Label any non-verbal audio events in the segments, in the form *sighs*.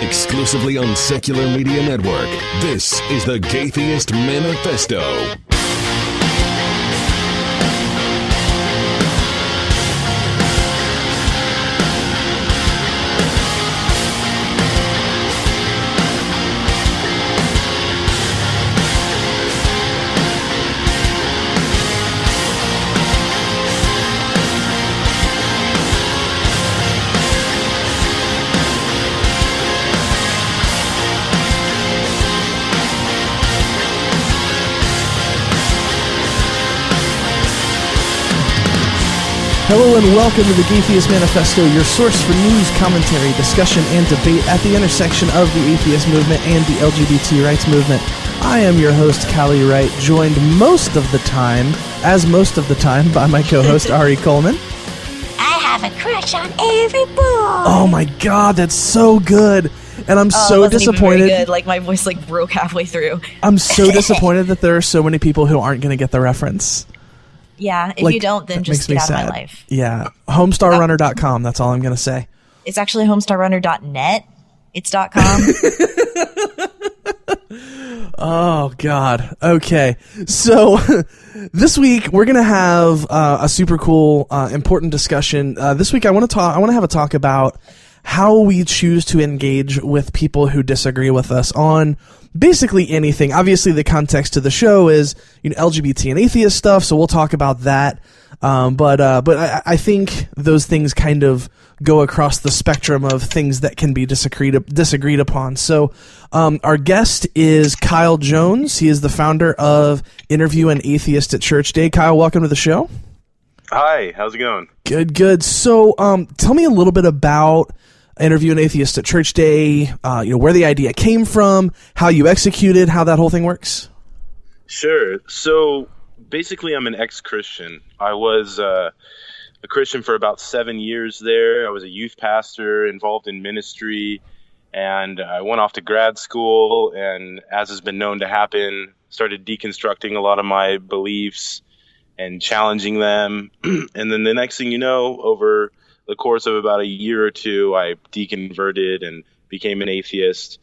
Exclusively on Secular Media Network, this is the Gaytheist Manifesto. Hello and welcome to the Gaytheist Manifesto, your source for news, commentary, discussion, and debate at the intersection of the atheist movement and the LGBT rights movement. I am your host, Callie Wright, joined most of the time, as most of the time, by my co-host *laughs* Ari Coleman. I have a crush on every boy. Oh my god, that's so good. And I'm Oh, so wasn't even very disappointed. good. Like my voice like broke halfway through. I'm so *laughs* disappointed that there are so many people who aren't going to get the reference. Yeah, if Like, you don't, then just get out of my life. Yeah. Homestarrunner.com, that's all I'm going to say. It's actually homestarrunner.net. It's dot .com. *laughs* Oh God. Okay. So *laughs* this week we're gonna have uh, a super cool, uh, important discussion. Uh, this week I want to talk. I want to have a talk about how we choose to engage with people who disagree with us on basically anything. Obviously, the context of the show is you know LGBT and atheist stuff, so we'll talk about that. Um, but uh, but I, I think those things kind of go across the spectrum of things that can be disagreed disagreed upon. So um, our guest is Kile Jones. He is the founder of Interview an Atheist at Church Day. Kile, welcome to the show. Hi, how's it going? Good, good. So, um, tell me a little bit about Interview an Atheist at Church Day. Uh, you know where the idea came from, how you executed, how that whole thing works. Sure. So basically, I'm an ex Christian. I was uh, a Christian for about seven years there. I was a youth pastor involved in ministry, and I went off to grad school, and as has been known to happen, started deconstructing a lot of my beliefs and challenging them. *clears throat* and then the next thing you know, over the course of about a year or two, I deconverted and became an atheist.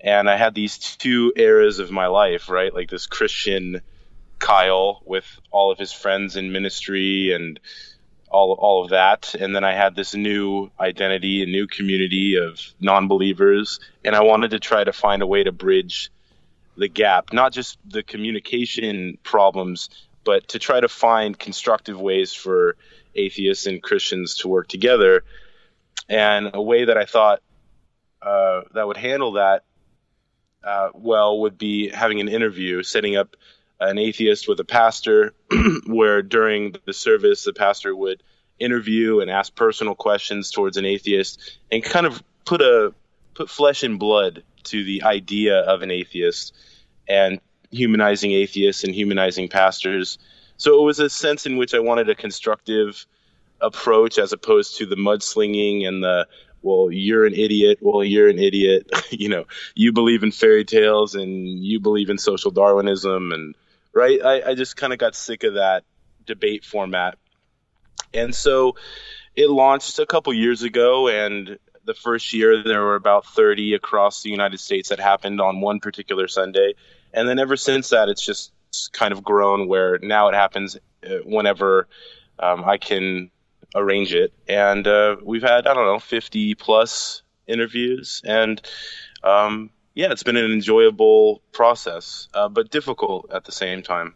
and I had these two eras of my life, right? Like this Christian Kile with all of his friends in ministry and all all of that, and then I had this new identity, a new community of non-believers, and I wanted to try to find a way to bridge the gap, not just the communication problems, but to try to find constructive ways for atheists and Christians to work together. And a way that I thought uh, that would handle that uh, well would be having an interview, setting up an atheist with a pastor, *clears throat* where during the service the pastor would interview and ask personal questions towards an atheist, and kind of put a put flesh and blood to the idea of an atheist, and humanizing atheists and humanizing pastors. So it was a sense in which I wanted a constructive approach as opposed to the mudslinging and the well you're an idiot well you're an idiot. *laughs* You know you believe in fairy tales and you believe in social darwinism and right? I, I just kind of got sick of that debate format. And so it launched a couple years ago and the first year there were about 30 across the united states that happened on one particular sunday. And then ever since that it's just kind of grown where now it happens uh, whenever um, i can arrange it. And uh, we've had, I don't know, 50 plus interviews. And um, yeah, it's been an enjoyable process, uh, but difficult at the same time.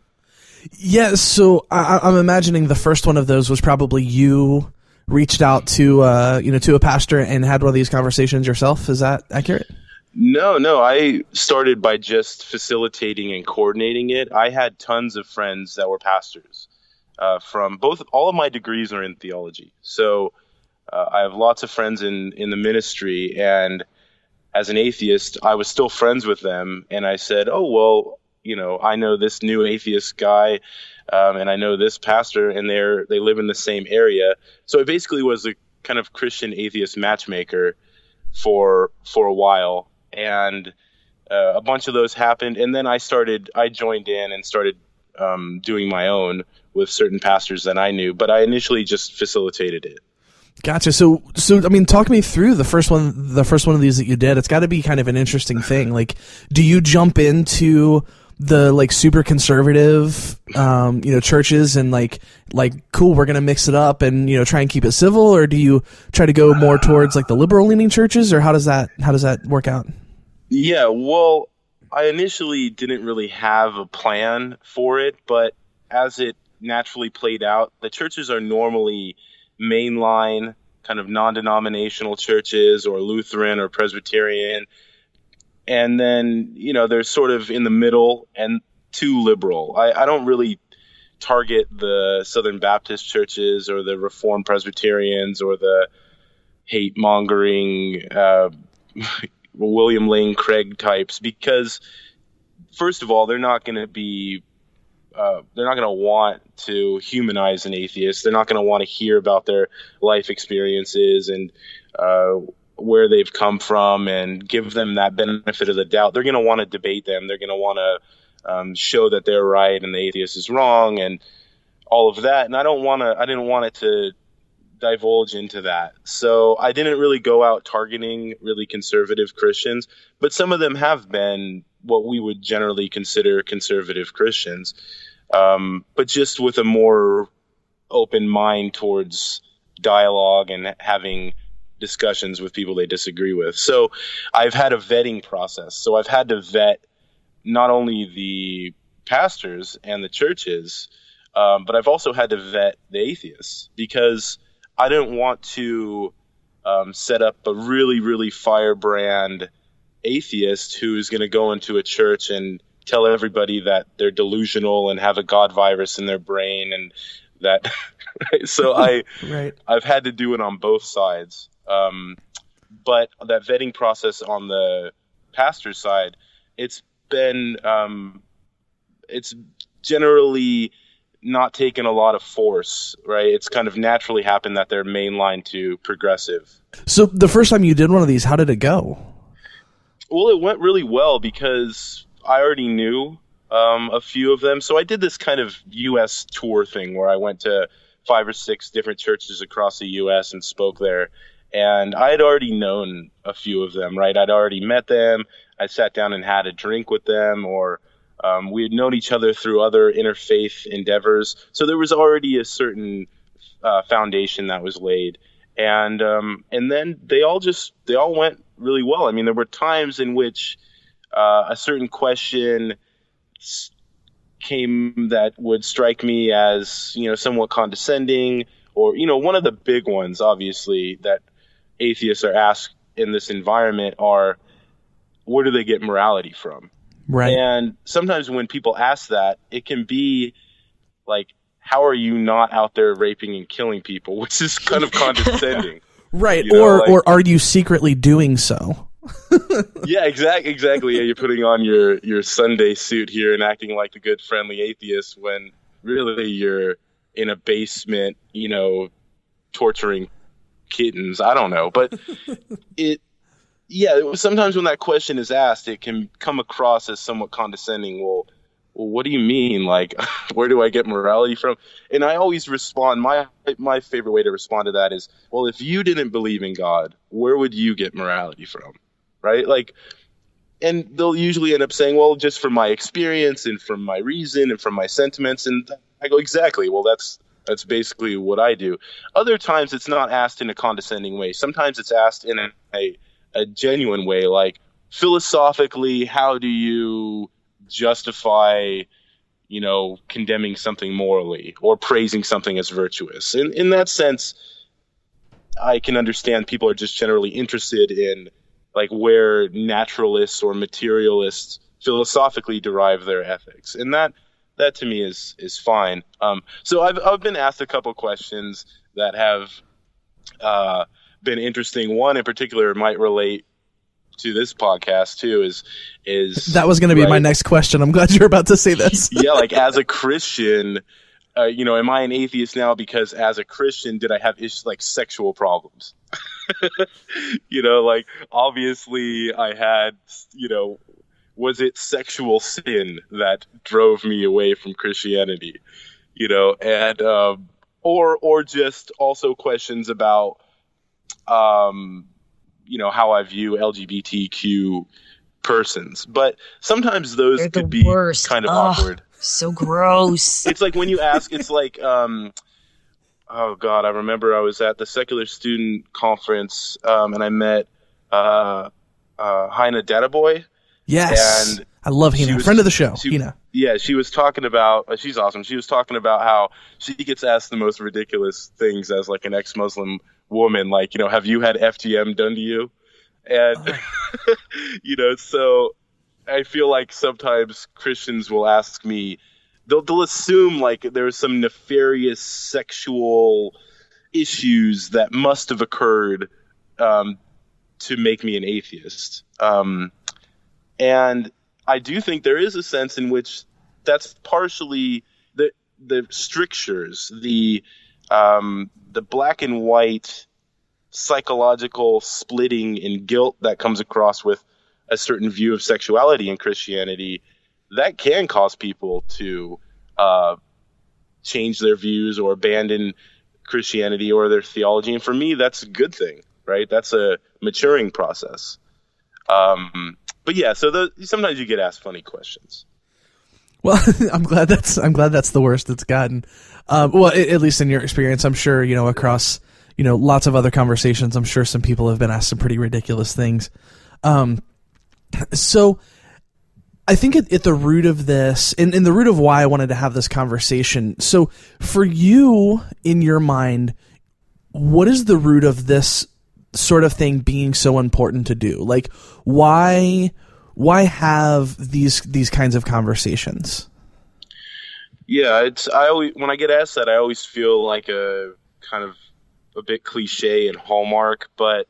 Yeah, so I, I'm imagining the first one of those was probably you reached out to uh, you know to a pastor and had one of these conversations yourself. Is that accurate? No, no. I started by just facilitating and coordinating it. I had tons of friends that were pastors uh, from both. All of my degrees are in theology, so uh, I have lots of friends in in the ministry. And as an atheist, I was still friends with them, and I said, "Oh well, you know, I know this new atheist guy." Um, and I know this pastor, and they're they live in the same area. So it basically was a kind of Christian atheist matchmaker for for a while, and uh, a bunch of those happened. And then I started, I joined in and started um, doing my own with certain pastors that I knew, but I initially just facilitated it. Gotcha. So, so I mean, talk me through the first one. The first one of these that you did. It's got to be kind of an interesting thing. Like, do you jump into the like super conservative, um, you know, churches and like like cool, we're gonna mix it up and you know try and keep it civil, or do you try to go more towards like the liberal leaning churches, or how does that how does that work out? Yeah, well, I initially didn't really have a plan for it, but as it naturally played out, the churches are normally mainline, kind of non denominational churches or Lutheran or Presbyterian. And then, you know, they're sort of in the middle and too liberal. I, I don't really target the Southern Baptist churches or the Reformed Presbyterians or the hate mongering uh, *laughs* William Lane Craig types because, first of all, they're not going to be. Uh, they're not going to want to humanize an atheist. They're not going to want to hear about their life experiences and uh, where they've come from and give them that benefit of the doubt. They're going to want to debate them. They're going to want to um, show that they're right and the atheist is wrong and all of that. And I don't want to. I didn't want it to divulge into that. So I didn't really go out targeting really conservative Christians, but some of them have been what we would generally consider conservative Christians, um, but just with a more open mind towards dialogue and having discussions with people they disagree with. So I've had a vetting process. So I've had to vet not only the pastors and the churches, um, but I've also had to vet the atheists because I didn't want to um, set up a really, really firebrand atheist who is going to go into a church and tell everybody that they're delusional and have a god virus in their brain and that. *laughs* so *laughs* I, Right. I've had to do it on both sides. Um, but that vetting process on the pastor's side, it's been, um, it's generally not taken a lot of force, right? It's kind of naturally happened that they're mainline to progressive. So the first time you did one of these, how did it go? Well, it went really well because I already knew um, a few of them. So I did this kind of U.S. tour thing where I went to five or six different churches across the U.S. and spoke there. And I had already known a few of them, right? I'd already met them. I sat down and had a drink with them, or um, we had known each other through other interfaith endeavors. So there was already a certain uh, foundation that was laid. And um, and then they all just they all went really well. I mean, there were times in which uh, a certain question came that would strike me as you know somewhat condescending, or you know one of the big ones, obviously that atheists are asked in this environment are where do they get morality from? Right. And sometimes when people ask that, it can be like, how are you not out there raping and killing people? *laughs* Which is kind of condescending. *laughs* right. you know, or like- or are you secretly doing so? *laughs* yeah, exactly. Exactly. Yeah, you're putting on your your Sunday suit here and acting like the good friendly atheist when really you're in a basement, you know, torturing kittens. I don't know, but it. Yeah, sometimes when that question is asked, it can come across as somewhat condescending. Well, well, what do you mean? Like, *laughs* where do I get morality from? And I always respond. My my favorite way to respond to that is, well, if you didn't believe in God, where would you get morality from? Right? Like, and they'll usually end up saying, well, just from my experience and from my reason and from my sentiments. And I go, exactly. Well, that's that's basically what I do. Other times, it's not asked in a condescending way. Sometimes it's asked in a, a, a genuine way, like philosophically, how do you justify you know, condemning something morally or praising something as virtuous. In in that sense, I can understand people are just generally interested in like where naturalists or materialists philosophically derive their ethics, and that that to me is is fine. Um, so I've I've been asked a couple questions that have uh, been interesting. One in particular might relate to this podcast too. Is is That was going to be my next question. I'm glad you're about to say this. *laughs* yeah, like as a Christian, uh, you know, am I an atheist now because as a Christian did I have issues like sexual problems? *laughs* you know, like obviously I had, you know, was it sexual sin that drove me away from Christianity? You know, and um, or or just also questions about um, you know, how I view LGBTQ persons. But sometimes those They're the could be worst. kind of Ugh. awkward. So gross. *laughs* It's like when you ask, it's like, um, oh God, I remember I was at the secular student conference um, and I met uh, uh, Heina Dadabhoy. Yes, And I love she Heina, was- friend of the show. she- Heina. Yeah, she was talking about. Uh, she's awesome. She was talking about how she gets asked the most ridiculous things as like an ex-Muslim woman, like you know, have you had FGM done to you? And *laughs* you know, so I feel like sometimes Christians will ask me, they'll they'll assume like there's some nefarious sexual issues that must have occurred um, to make me an atheist. Um, and I do think there is a sense in which that's partially the the strictures, the um, the black and white psychological splitting and guilt that comes across with a certain view of sexuality in Christianity, that can cause people to uh, change their views or abandon Christianity or their theology. And for me, that's a good thing, right? That's a maturing process. Um, but yeah, so the, sometimes you get asked funny questions. Well, *laughs* I'm glad that's I'm glad that's the worst it's gotten. Um, well, at least in your experience, I'm sure you know across you know lots of other conversations. I'm sure some people have been asked some pretty ridiculous things. Um, so I think at, at the root of this, and, and the root of why I wanted to have this conversation. So for you, in your mind, what is the root of this sort of thing being so important to do? Like, why why have these these kinds of conversations? Yeah, it's I always when I get asked that, I always feel like a kind of a bit cliche and hallmark, but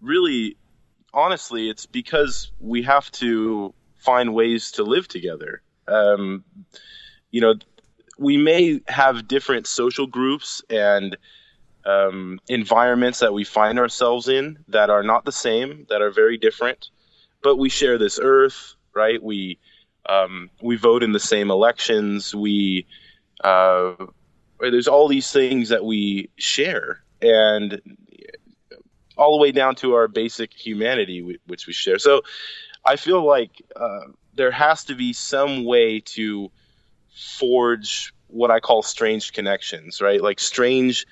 really, honestly, it's because we have to find ways to live together. Um, you know, we may have different social groups and um, environments that we find ourselves in that are not the same, that are very different, but we share this earth, right? We um, we vote in the same elections. We uh, there's all these things that we share, and all the way down to our basic humanity, which we share. So I feel like uh, there has to be some way to forge what I call strange connections, right? Like strange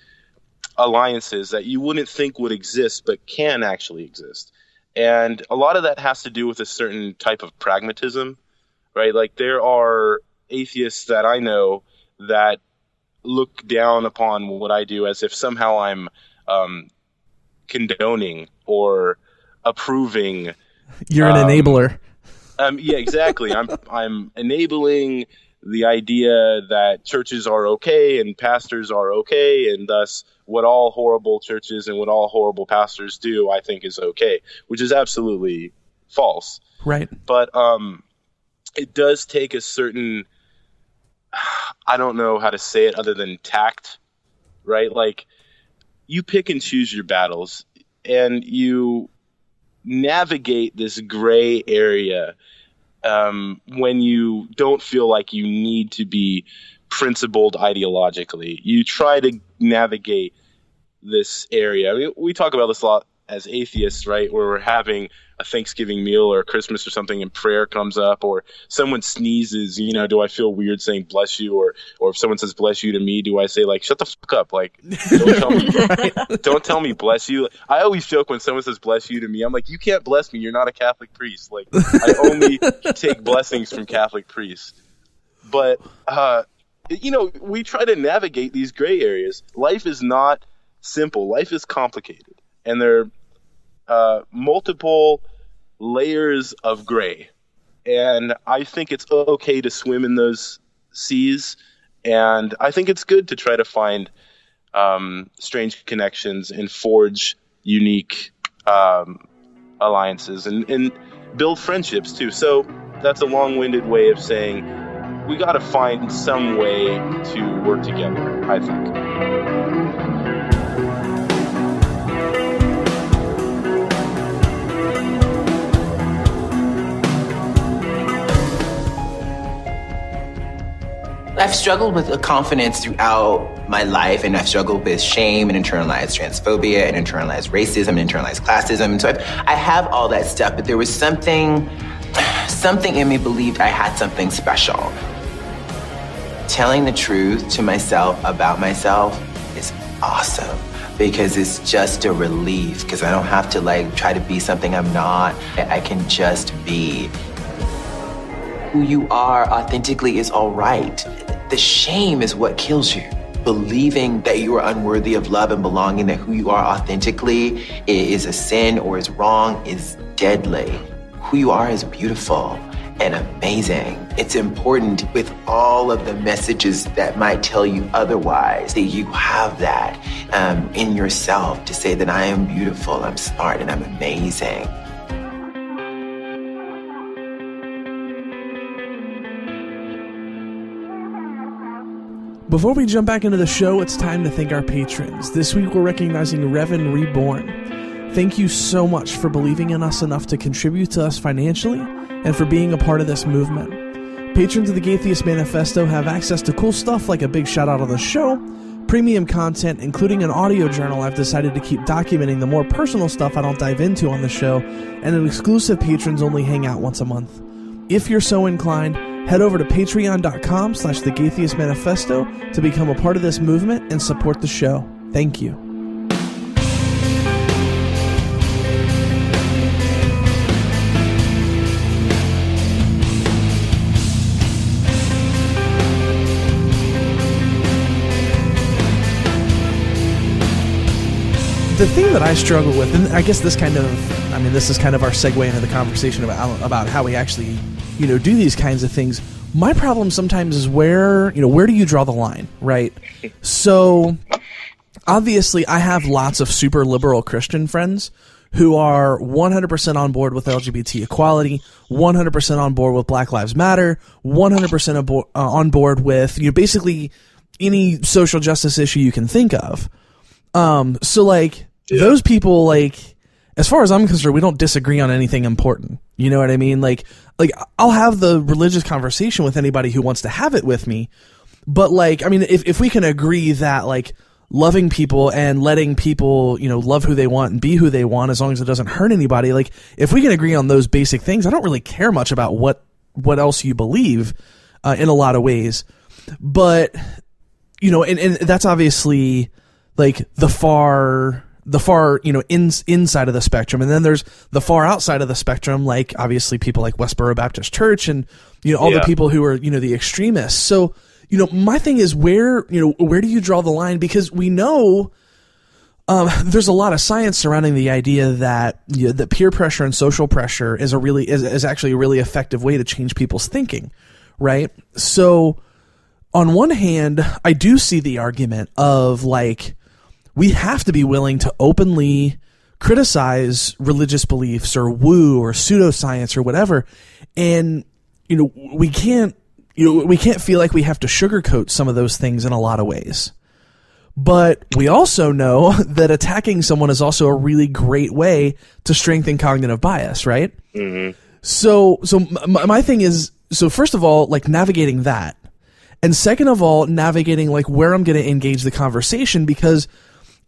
alliances that you wouldn't think would exist, but can actually exist. And a lot of that has to do with a certain type of pragmatism, right? Like there are atheists that I know that look down upon what I do as if somehow I'm um, condoning or approving You're an Um, enabler. um, yeah, exactly. I'm I'm enabling the idea that churches are okay and pastors are okay, and thus what all horrible churches and what all horrible pastors do, I think, is okay, which is absolutely false. Right. But um, it does take a certain I don't know how to say it other than tact, right? Like you pick and choose your battles, and you navigate this gray area um, when you don't feel like you need to be principled ideologically. You try to navigate this area. We talk about this a lot as atheists, right? Where we're having a Thanksgiving meal or Christmas or something, and prayer comes up, or someone sneezes. You know, do I feel weird saying "bless you"? Or, or if someone says "bless you" to me, do I say like "shut the fuck up"? Like, *laughs* don't tell me, *laughs* don't tell me "bless you." I always joke when someone says "bless you" to me. I'm like, you can't bless me. You're not a Catholic priest. Like, I *laughs* only take blessings from Catholic priests. But uh, you know, we try to navigate these gray areas. Life is not simple. Life is complicated, and there uh, multiple layers of gray. And I think it's okay to swim in those seas, and I think it's good to try to find um, strange connections and forge unique um, alliances and, and build friendships too. So that's a long-winded way of saying we got to find some way to work together. I think. I've struggled with confidence throughout my life, and I've struggled with shame and internalized transphobia and internalized racism and internalized classism. And so I've, I have all that stuff, but there was something, something in me believed I had something special. Telling the truth to myself about myself is awesome because it's just a relief because I don't have to like try to be something I'm not. I can just be who you are authentically is all right. The shame is what kills you. Believing that you are unworthy of love and belonging, that who you are authentically is a sin or is wrong, is deadly. Who you are is beautiful and amazing. It's important with all of the messages that might tell you otherwise that you have that um, in yourself to say that I am beautiful, I'm smart, and I'm amazing. Before we jump back into the show, it's time to thank our patrons. This week we're recognizing Revan Reborn. Thank you so much for believing in us enough to contribute to us financially and for being a part of this movement. Patrons of the Gaytheist Manifesto have access to cool stuff like a big shout out on the show, premium content, including an audio journal I've decided to keep documenting the more personal stuff I don't dive into on the show, and an exclusive patrons only hangout once a month. If you're so inclined, head over to patreon.com slash the Gaytheist Manifesto to become a part of this movement and support the show. Thank you. the thing that I struggle with, and I guess this kind of, I mean, this is kind of our segue into the conversation about about how we actually, you know, do these kinds of things. My problem sometimes is where, you know, where do you draw the line, right? So, obviously, I have lots of super liberal Christian friends who are 100% on board with LGBT equality, 100% on board with Black Lives Matter, 100% abo- uh, on board with, you know, basically any social justice issue you can think of. Um, so like those people, like as far as I'm concerned, we don't disagree on anything important. You know what I mean? Like, like I'll have the religious conversation with anybody who wants to have it with me. But like, I mean, if if we can agree that like loving people and letting people, you know, love who they want and be who they want as long as it doesn't hurt anybody, like if we can agree on those basic things, I don't really care much about what what else you believe uh, in a lot of ways. But you know, and, and that's obviously like the far the far you know in, inside of the spectrum. And then there's the far outside of the spectrum like obviously people like westboro baptist church and you know all Yeah. the people who are you know the extremists. So you know my thing is where you know where do you draw the line? Because we know um, there's a lot of science surrounding the idea that you know, that peer pressure and social pressure is a really is, is actually a really effective way to change people's thinking right? So on one hand i do see the argument of like we have to be willing to openly criticize religious beliefs or woo or pseudoscience or whatever. And you know we can't you know we can't feel like we have to sugarcoat some of those things in a lot of ways. But we also know *laughs* that attacking someone is also a really great way to strengthen cognitive bias right? Mm-hmm. So so m- m- my thing is so first of all like navigating that. And second of all navigating like where i'm going to engage the conversation because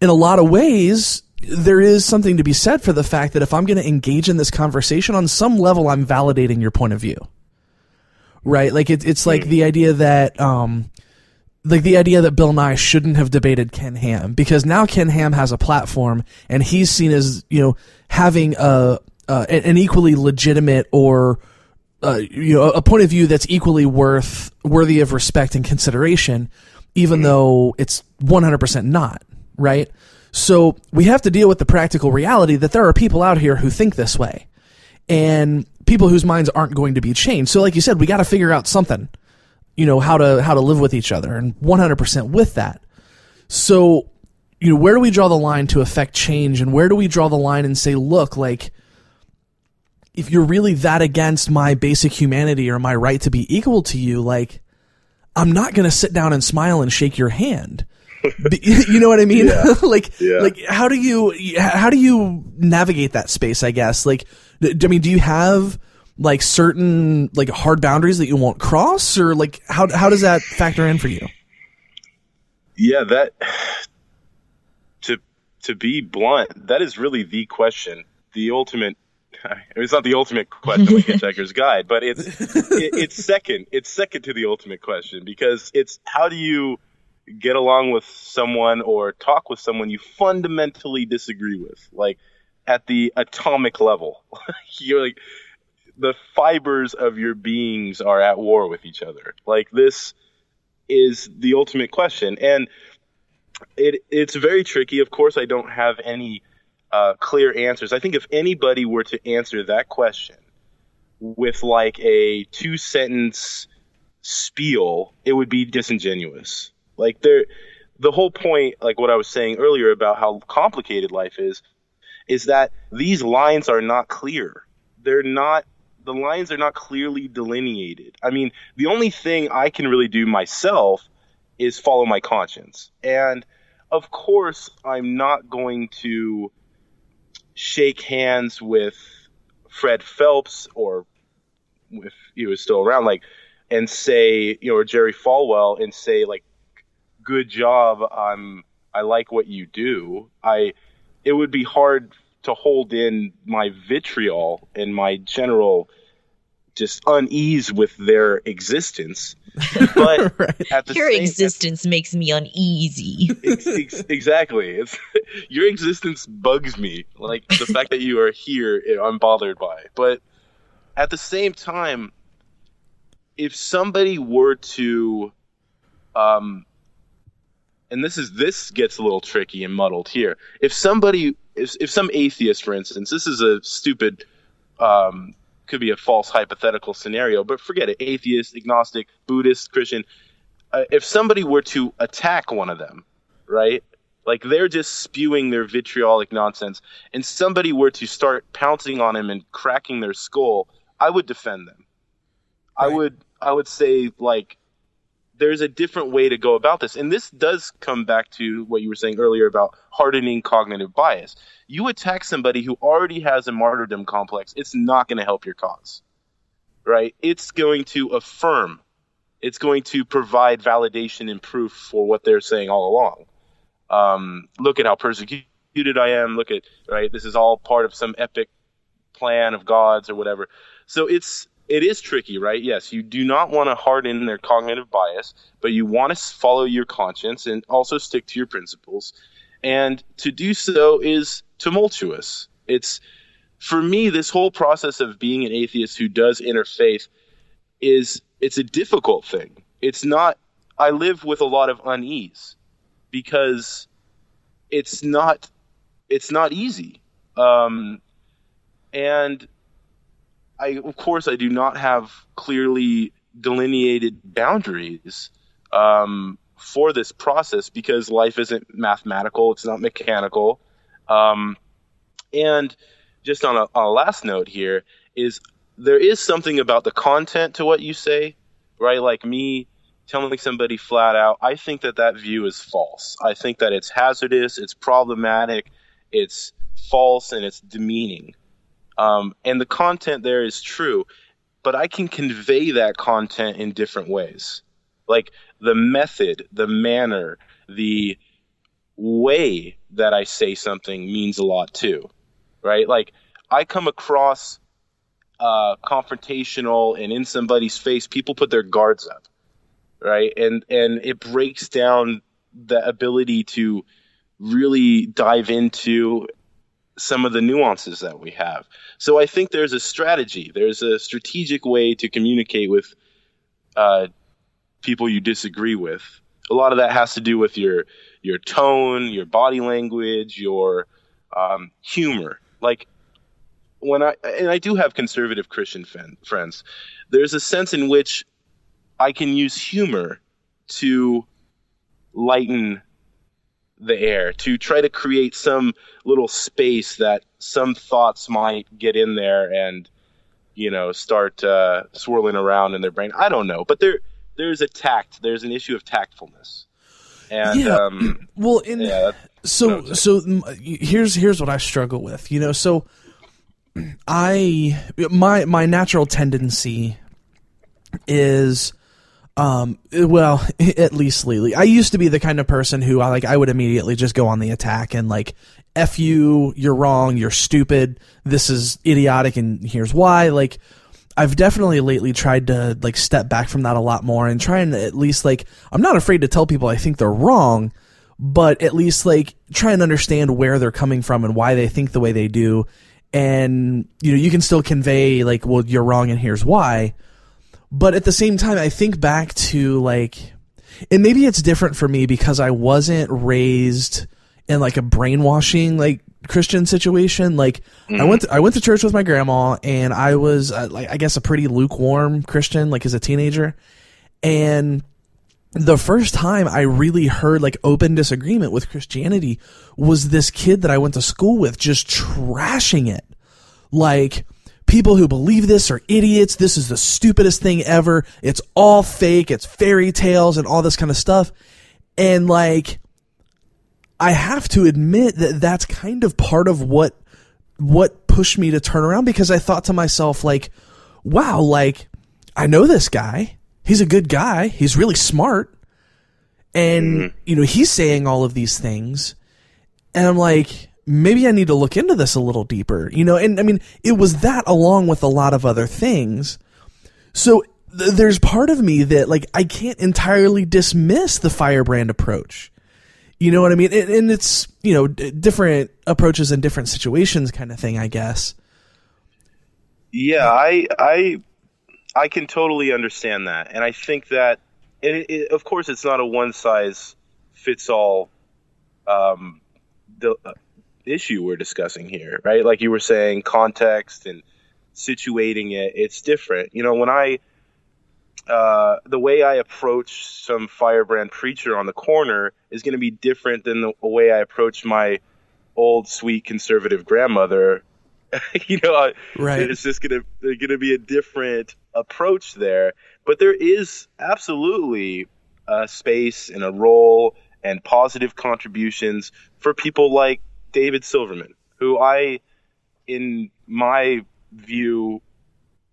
in a lot of ways there is something to be said for the fact that if i'm going to engage in this conversation on some level i'm validating your point of view. Right? Like it, it's like the idea that um like the idea that Bill Nye shouldn't have debated Ken Ham because now Ken Ham has a platform and he's seen as you know having a uh, an equally legitimate or uh, you know a point of view that's equally worth worthy of respect and consideration, even though it's one hundred percent not right. So we have to deal with the practical reality that there are people out here who think this way, and people whose minds aren't going to be changed. So, like you said, we got to figure out something you know how to how to live with each other and 100% with that so you know where do we draw the line to affect change and where do we draw the line and say look like if you're really that against my basic humanity or my right to be equal to you like i'm not going to sit down and smile and shake your hand *laughs* you know what i mean *laughs* like Yeah. like how do you how do you navigate that space i guess like I mean do you have like certain like hard boundaries that you won't cross, or like how how does that factor in for you? Yeah, that to to be blunt, that is really the question. The ultimate *laughs* it's not the ultimate question like Hitchhiker's Guide, but it's it, it's second. It's second to the ultimate question because it's how do you get along with someone or talk with someone you fundamentally disagree with, like at the atomic level. *laughs* You're like the fibers of your beings are at war with each other. Like this is the ultimate question, and it it's very tricky. Of course, I don't have any uh, clear answers. I think if anybody were to answer that question with like a two sentence spiel, it would be disingenuous. Like there, the whole point, like what I was saying earlier about how complicated life is, is that these lines are not clear. They're not. The lines are not clearly delineated. I mean, the only thing I can really do myself is follow my conscience. And of course, I'm not going to shake hands with Fred Phelps or if he was still around, like, and say, you know, or Jerry Falwell and say, like, good job. I'm, I like what you do. I, it would be hard to hold in my vitriol and my general just unease with their existence. *laughs* But Right. at the Your same, existence makes me uneasy. Ex- ex- exactly. It's *laughs* your existence bugs me. Like the fact that you are here, eh, I'm bothered by. But at the same time, if somebody were to, um, and this is this gets a little tricky and muddled here. If somebody, if if some atheist, for instance, this is a stupid, um, could be a false hypothetical scenario, but forget it. Atheist, agnostic, Buddhist, Christian. Uh, if somebody were to attack one of them, right? Like they're just spewing their vitriolic nonsense, and somebody were to start pouncing on him and cracking their skull, I would defend them. I would I would say like there's a different way to go about this. And this does come back to what you were saying earlier about hardening cognitive bias. You attack somebody who already has a martyrdom complex, it's not going to help your cause. Right? It's going to affirm. It's going to provide validation and proof for what they're saying all along. Um, look at how persecuted I am. Look at right. This is all part of some epic plan of God's or whatever. So it's it is tricky, right? Yes, you do not want to harden their cognitive bias, but you want to follow your conscience and also stick to your principles. And to do so is tumultuous. It's for me this whole process of being an atheist who does interfaith is it's a difficult thing. It's not I live with a lot of unease because it's not it's not easy. Um, and I of course I do not have clearly delineated boundaries um, for this process because life isn't mathematical, it's not mechanical. Um, and just on a, on a last note here is there is something about the content to what you say, right? Like me telling somebody flat out, I think that that view is false. I think that it's hazardous, it's problematic, it's false, and it's demeaning. Um, and the content there is true, but I can convey that content in different ways. Like the method, the manner, the way that I say something means a lot too, right? Like I come across uh, confrontational and in somebody's face, people put their guards up, right? And and it breaks down the ability to really dive into some of the nuances that we have. So I think there's a strategy. There's a strategic way to communicate with uh, people you disagree with. A lot of that has to do with your your tone, your body language, your um, humor. Like when I and I do have conservative Christian friends. There's a sense in which I can use humor to lighten the air to try to create some little space that some thoughts might get in there and you know start uh, swirling around in their brain. I don't know, but there there's a tact. There's an issue of tactfulness, and Yeah. um, *clears throat* Well, in yeah, so so here's here's what I struggle with. You know, so *clears throat* I my my natural tendency is um well *laughs* at least lately i used to be the kind of person who i like i would immediately just go on the attack and like f you you're wrong you're stupid this is idiotic and here's why. Like i've definitely lately tried to like step back from that a lot more and try and at least like i'm not afraid to tell people i think they're wrong but at least like try and understand where they're coming from and why they think the way they do. And you know you can still convey like well you're wrong and here's why but at the same time i think back to like and maybe it's different for me because i wasn't raised in like a brainwashing like christian situation. Like i went to, i went to church with my grandma and i was uh, like i guess a pretty lukewarm christian like as a teenager. And the first time I really heard like open disagreement with Christianity was this kid that I went to school with just trashing it. Like, people who believe this are idiots. This is the stupidest thing ever. It's all fake. It's fairy tales and all this kind of stuff. And like, I have to admit that that's kind of part of what, what pushed me to turn around because I thought to myself, like, wow, like, I know this guy. He's a good guy. He's really smart. And, mm-hmm. you know, he's saying all of these things. And I'm like, maybe I need to look into this a little deeper, you know? And I mean, it was that along with a lot of other things. So th- there's part of me that, like, I can't entirely dismiss the firebrand approach. You know what I mean? And, and it's, you know, d- different approaches in different situations kind of thing, I guess. Yeah, I I I can totally understand that, and I think that, it, it, of course, it's not a one size fits all um, the issue we're discussing here, right? Like you were saying, context and situating it, it's different. You know, when I uh, the way I approach some firebrand preacher on the corner is going to be different than the way I approach my old sweet conservative grandmother *laughs* you know, I- Right. it's just gonna gonna be a different approach there. But there is absolutely a space and a role and positive contributions for people like David Silverman, who I, in my view,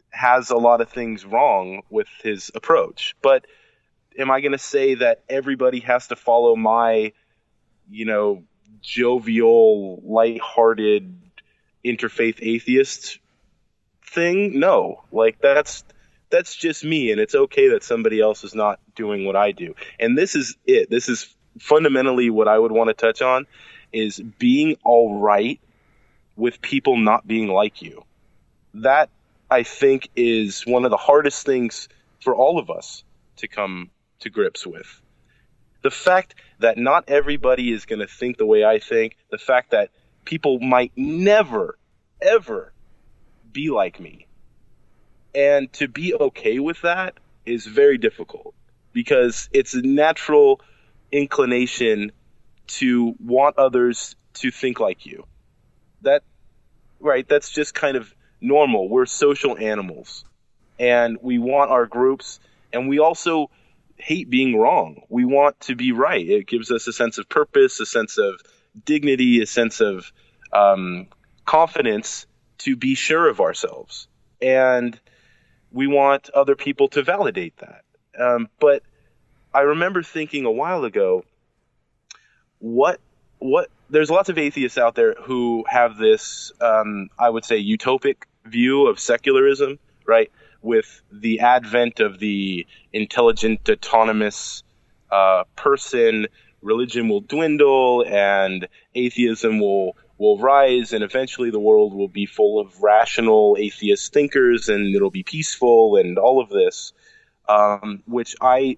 has a lot of things wrong with his approach. But am I going to say that everybody has to follow my, you know, jovial, lighthearted, interfaith atheist thing? No. Like that's that's just me and it's okay that somebody else is not doing what I do. And this is it. This is fundamentally what I would want to touch on is being all right with people not being like you. That I think is one of the hardest things for all of us to come to grips with. The fact that not everybody is going to think the way I think, the fact that people might never, ever be like me. And to be okay with that is very difficult because it's a natural inclination to want others to think like you. That, right, that's just kind of normal. We're social animals and we want our groups and we also hate being wrong. We want to be right. It gives us a sense of purpose, a sense of dignity, a sense of um, confidence to be sure of ourselves. And we want other people to validate that. Um, but I remember thinking a while ago, what what there's lots of atheists out there who have this um, I would say utopic view of secularism, right? With the advent of the intelligent, autonomous uh, person, religion will dwindle and atheism will will rise, and eventually the world will be full of rational atheist thinkers, and it'll be peaceful, and all of this, um, which I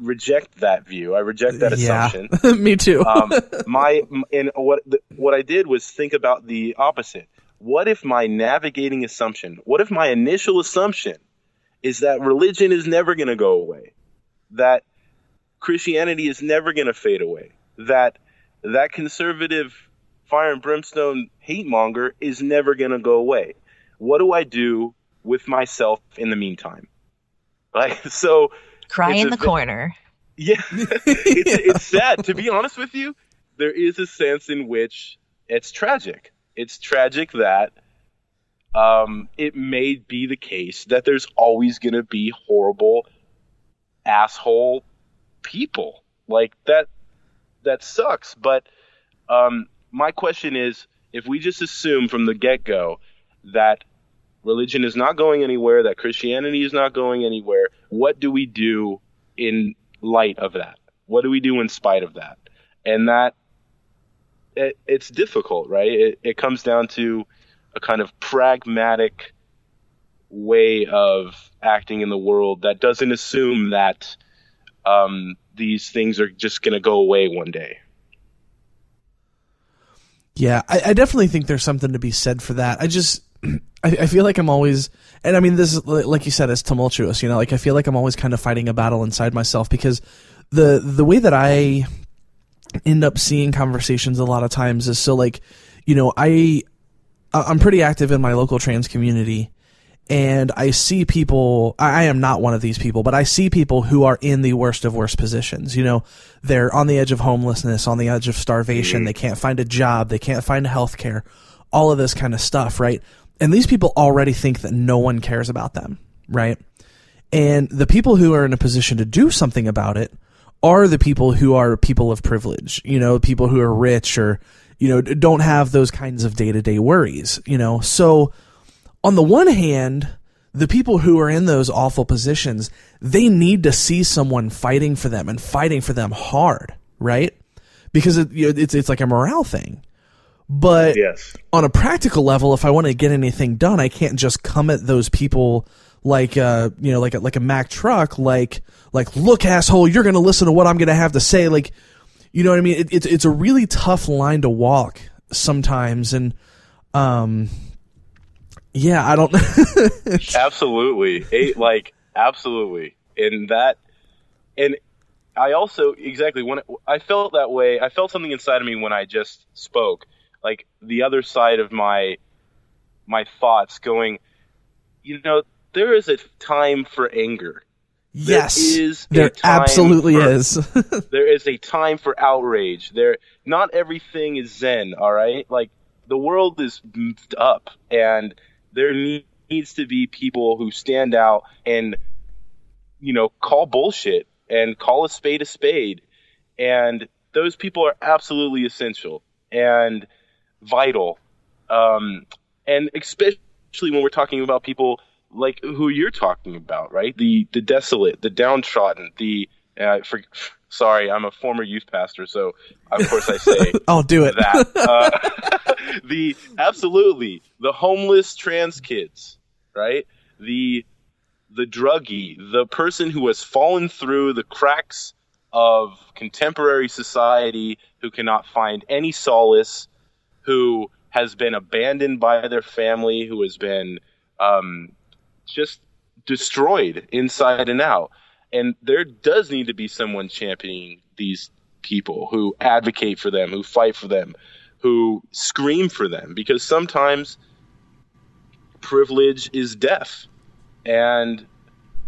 reject that view. I reject that assumption Yeah. *laughs* Me too. um, *laughs* my and what what I did was think about the opposite. What if my navigating assumption? What if my initial assumption is that religion is never going to go away, that Christianity is never going to fade away, that that conservative fire and brimstone hate monger is never going to go away. What do I do with myself in the meantime? Like *laughs* so. Cry in the corner. *laughs* Yeah, *laughs* it's, it's sad. To be honest with you, there is a sense in which it's tragic. It's tragic that um, it may be the case that there's always going to be horrible asshole people like that that sucks but um, my question is if we just assume from the get-go that religion is not going anywhere. That christianity is not going anywhere. What do we do in light of that? What do we do in spite of that? And that it, it's difficult right? It, it comes down to a kind of pragmatic way of acting in the world that doesn't assume that um, these things are just going to go away one day. Yeah, I, I, definitely think there's something to be said for that. I just, *clears throat* I, I, feel like I'm always, and I mean, this is like you said, it's tumultuous. You know, like I feel like I'm always kind of fighting a battle inside myself because the the way that I end up seeing conversations a lot of times is so like, you know, I I'm pretty active in my local trans community and I see people, I am not one of these people, but I see people who are in the worst of worst positions. You know, they're on the edge of homelessness, on the edge of starvation. Mm. They can't find a job. They can't find health care, all of this kind of stuff, right? And these people already think that no one cares about them, right? And the people who are in a position to do something about it are the people who are people of privilege, you know, people who are rich or, you know, don't have those kinds of day to day worries, you know. So, on the one hand, the people who are in those awful positions, they need to see someone fighting for them and fighting for them hard, right? Because it, you know, it's it's like a morale thing. But yes. on a practical level, if I want to get anything done, I can't just come at those people like uh you know like a, like a Mack truck like like look asshole you're gonna listen to what I'm gonna have to say like you know what I mean? It, it's it's a really tough line to walk sometimes, and um, yeah, I don't. *laughs* absolutely, it, like absolutely, and that, and I also exactly when it, I felt that way. I felt something inside of me when I just spoke, like the other side of my my thoughts going. You know, there is a time for anger Yes, there, is there absolutely for, is. *laughs* there is a time for outrage. There, not everything is zen. All right, like the world is up, and there needs to be people who stand out and you know call bullshit and call a spade a spade, and those people are absolutely essential and vital, um, and especially when we're talking about people like who you're talking about, right? The the desolate, the downtrodden, the uh, for, sorry, I'm a former youth pastor, so of course I say *laughs* I'll do it. That uh, *laughs* the absolutely the homeless trans kids, right? The the druggie, the person who has fallen through the cracks of contemporary society, who cannot find any solace, who has been abandoned by their family, who has been um, just destroyed inside and out. And there does need to be someone championing these people who advocate for them, who fight for them, who scream for them, because sometimes privilege is deaf. And,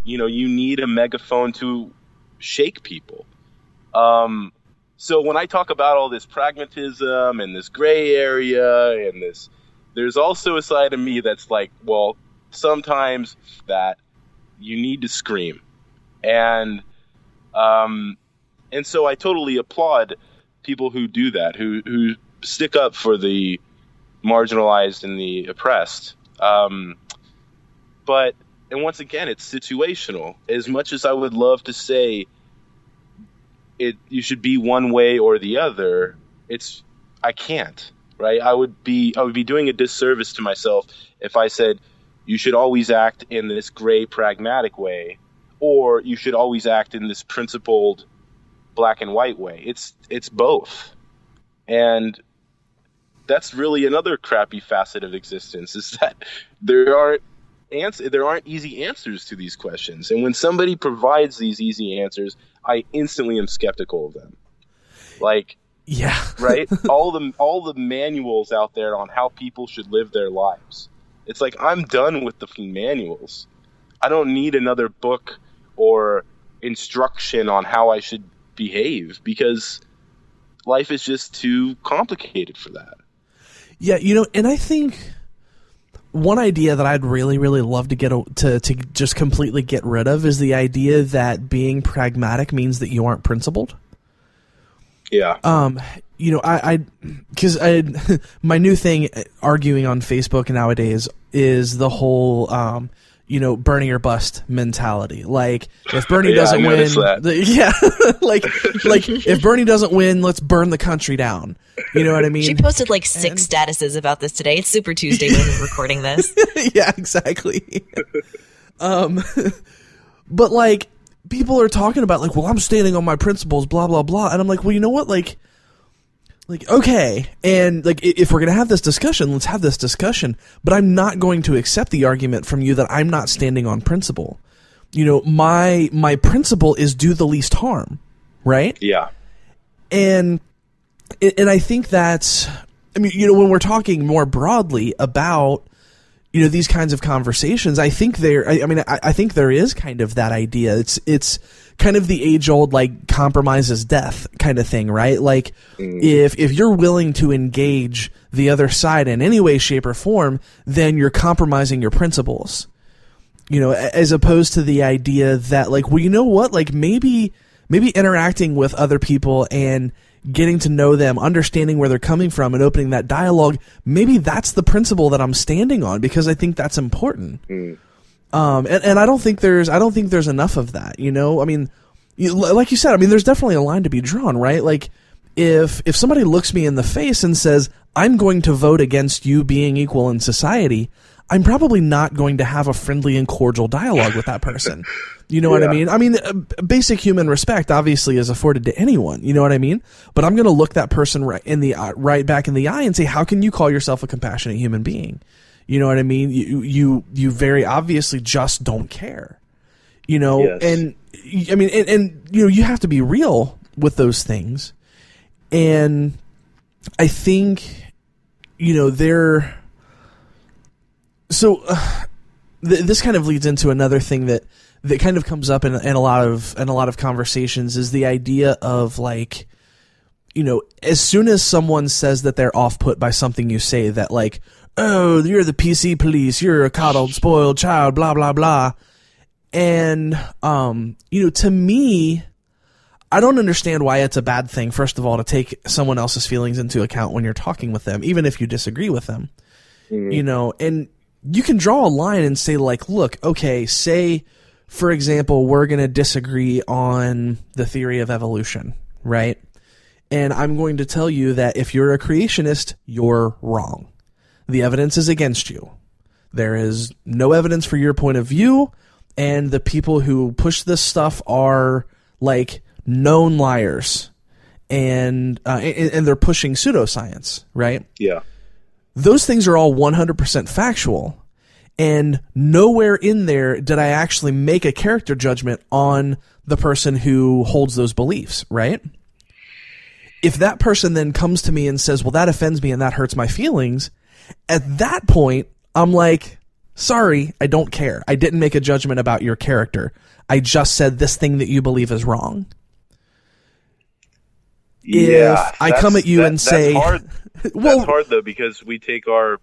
you know, you need a megaphone to shake people. Um, so when I talk about all this pragmatism and this gray area and this, there's also a side of me that's like, well, sometimes that you need to scream, and um, and so I totally applaud people who do that, who who stick up for the marginalized and the oppressed. Um, but and once again, it's situational. As much as I would love to say it, you should be one way or the other. It's I can't. Right? I would be I would be doing a disservice to myself if I said you should always act in this gray pragmatic way or you should always act in this principled black and white way it's it's both and that's really another crappy facet of existence is that there aren't there aren't easy answers to these questions and when somebody provides these easy answers i instantly am skeptical of them like yeah *laughs* right all the all the manuals out there on how people should live their lives it's like I'm done with the manuals. I don't need another book or instruction on how I should behave because life is just too complicated for that. Yeah, you know, and I think one idea that I'd really, really love to get a, to to just completely get rid of is the idea that being pragmatic means that you aren't principled. Yeah. Um, you know, I, I, because I, *laughs* my new thing uh, arguing on Facebook nowadays is the whole, um, you know, Bernie or bust mentality. Like, if Bernie Yeah, doesn't I win, that. the- *laughs* yeah, like, like if Bernie doesn't win, let's burn the country down. You know what I mean? She posted like six statuses about this today. It's Super Tuesday when we're recording this. *laughs* yeah, exactly. um, *laughs* but like people are talking about like, well, I'm standing on my principles, blah blah blah, and I'm like, well, you know what, like, like okay, and like if we're gonna have this discussion, let's have this discussion. But I'm not going to accept the argument from you that I'm not standing on principle. You know, my my principle is do the least harm, right? Yeah. and and I think that's I mean you know when we're talking more broadly about you know these kinds of conversations I think there I, I mean I, I think there is kind of that idea. It's it's kind of the age old like compromise is death kind of thing right? Like mm. if if you're willing to engage the other side in any way shape or form then you're compromising your principles. You know as opposed to the idea that like well you know what? Like maybe maybe interacting with other people and getting to know them understanding where they're coming from and opening that dialogue maybe that's the principle that i'm standing on because i think that's important. Um and, and i don't think there's i don't think there's enough of that you know? I mean you, like you said i mean there's definitely a line to be drawn right? Like if if somebody looks me in the face and says i'm going to vote against you being equal in society i'm probably not going to have a friendly and cordial dialogue with that person. You know what i mean? I mean uh, basic human respect obviously is afforded to anyone. You know what i mean? But i'm going to look that person right in the eye- right back in the eye and say how can you call yourself a compassionate human being? You know what i mean? You you you very obviously just don't care. You know? Yes. and i mean and, and you know you have to be real with those things. And i think you know they're so uh, *sighs* th- this kind of leads into another thing that that kind of comes up in, in a lot of in a lot of conversations is the idea of like you know as soon as someone says that they're off put by something you say that like oh you're the PC police you're a coddled spoiled child blah blah blah. And um you know to me I don't understand why it's a bad thing first of all to take someone else's feelings into account when you're talking with them even if you disagree with them you know and you can draw a line and say like look okay say for example we're going to disagree on the theory of evolution right? And i'm going to tell you that if you're a creationist you're wrong. The evidence is against you. There is no evidence for your point of view and the people who push this stuff are like known liars and uh, and, and they're pushing pseudoscience right? Yeah. Those things are all 100% factual. And nowhere in there did I actually make a character judgment on the person who holds those beliefs, right? If that person then comes to me and says, well, that offends me and that hurts my feelings, at that point, I'm like, sorry, I don't care. I didn't make a judgment about your character. I just said this thing that you believe is wrong. Yeah. I come at you that- and say- hard. *laughs* Well- that's hard though because we take our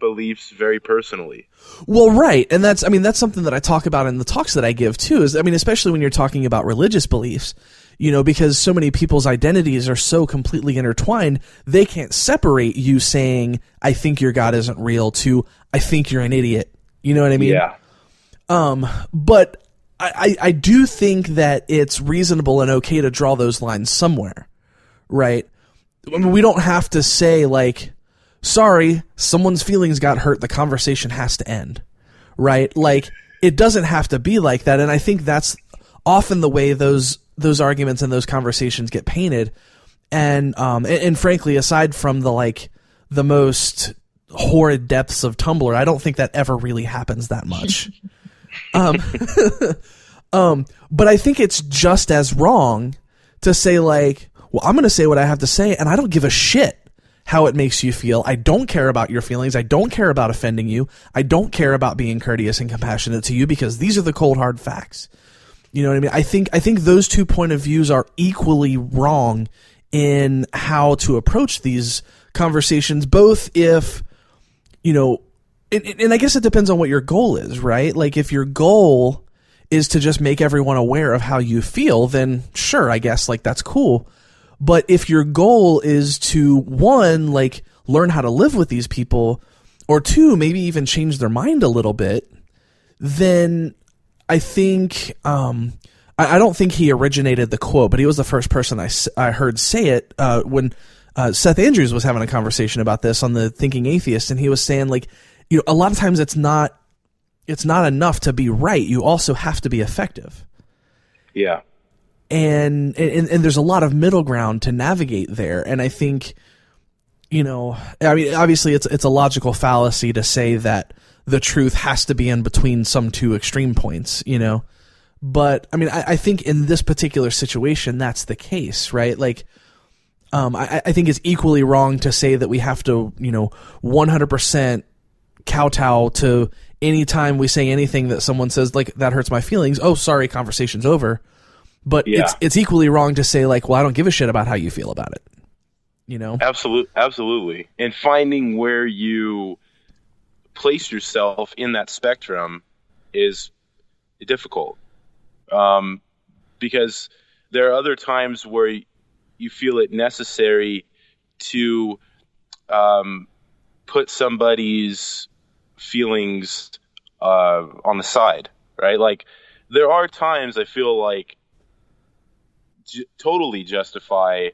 beliefs very personally. Well, right, and that's I mean that's something that I talk about in the talks that I give too. Is I mean especially when you're talking about religious beliefs, you know, because so many people's identities are so completely intertwined, they can't separate you saying I think your God isn't real to I think you're an idiot. You know what I mean? Yeah. Um, but I, I, I do think that it's reasonable and okay to draw those lines somewhere, right? I mean, we don't have to say like, sorry, someone's feelings got hurt. The conversation has to end, right? Like, it doesn't have to be like that. And I think that's often the way those those arguments and those conversations get painted. And um, and, and frankly, aside from the like the most horrid depths of Tumblr, I don't think that ever really happens that much. *laughs* um, *laughs* um, but I think it's just as wrong to say like, well, I'm going to say what I have to say, and I don't give a shit how it makes you feel. I don't care about your feelings. I don't care about offending you. I don't care about being courteous and compassionate to you because these are the cold hard facts. You know what I mean? I think I think those two point of views are equally wrong in how to approach these conversations both if you know and, and I guess it depends on what your goal is, right? Like if your goal is to just make everyone aware of how you feel, then sure, I guess like that's cool. But if your goal is to one, like learn how to live with these people, or two, maybe even change their mind a little bit, then I think, um, I, I don't think he originated the quote, but he was the first person I, I heard say it, uh, when, uh, Seth Andrews was having a conversation about this on the Thinking Atheist, and he was saying like, you know, a lot of times it's not, it's not enough to be right. You also have to be effective Yeah. And, and and there's a lot of middle ground to navigate there and i think you know i mean obviously it's it's a logical fallacy to say that the truth has to be in between some two extreme points you know but i mean i, I think in this particular situation that's the case right like um, I, I think it's equally wrong to say that we have to, you know, 100% kowtow to any time we say anything that someone says like that hurts my feelings. Oh, sorry, conversation's over. But Yeah. it's it's equally wrong to say like, well, I don't give a shit about how you feel about it. You know? Absolutely, absolutely. And finding where you place yourself in that spectrum is difficult, um, because there are other times where you feel it necessary to um, put somebody's feelings uh, on the side, right? Like there are times I feel like totally justify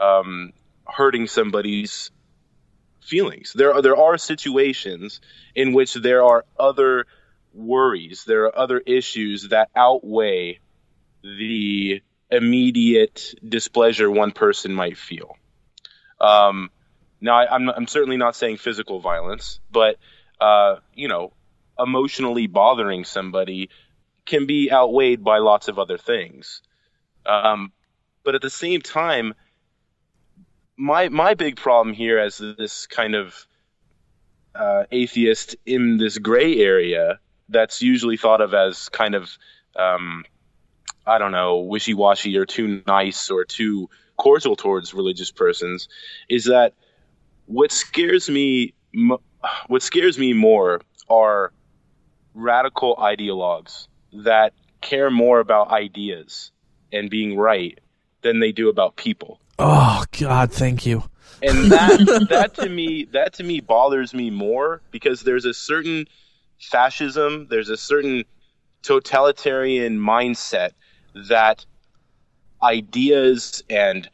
um, hurting somebody's feelings. There are there are situations in which there are other worries, there are other issues that outweigh the immediate displeasure one person might feel. Um, now, I, I'm I'm certainly not saying physical violence, but uh, you know, emotionally bothering somebody can be outweighed by lots of other things. Um, but at the same time, my my big problem here as this kind of uh, atheist in this gray area that's usually thought of as kind of um, I don't know wishy washy or too nice or too cordial towards religious persons is that what scares me what scares me more are radical ideologues that care more about ideas and being right than they do about people. Oh God, thank you. and *laughs* that that to me that to me bothers me more because there's a certain fascism there's a certain totalitarian mindset that ideas and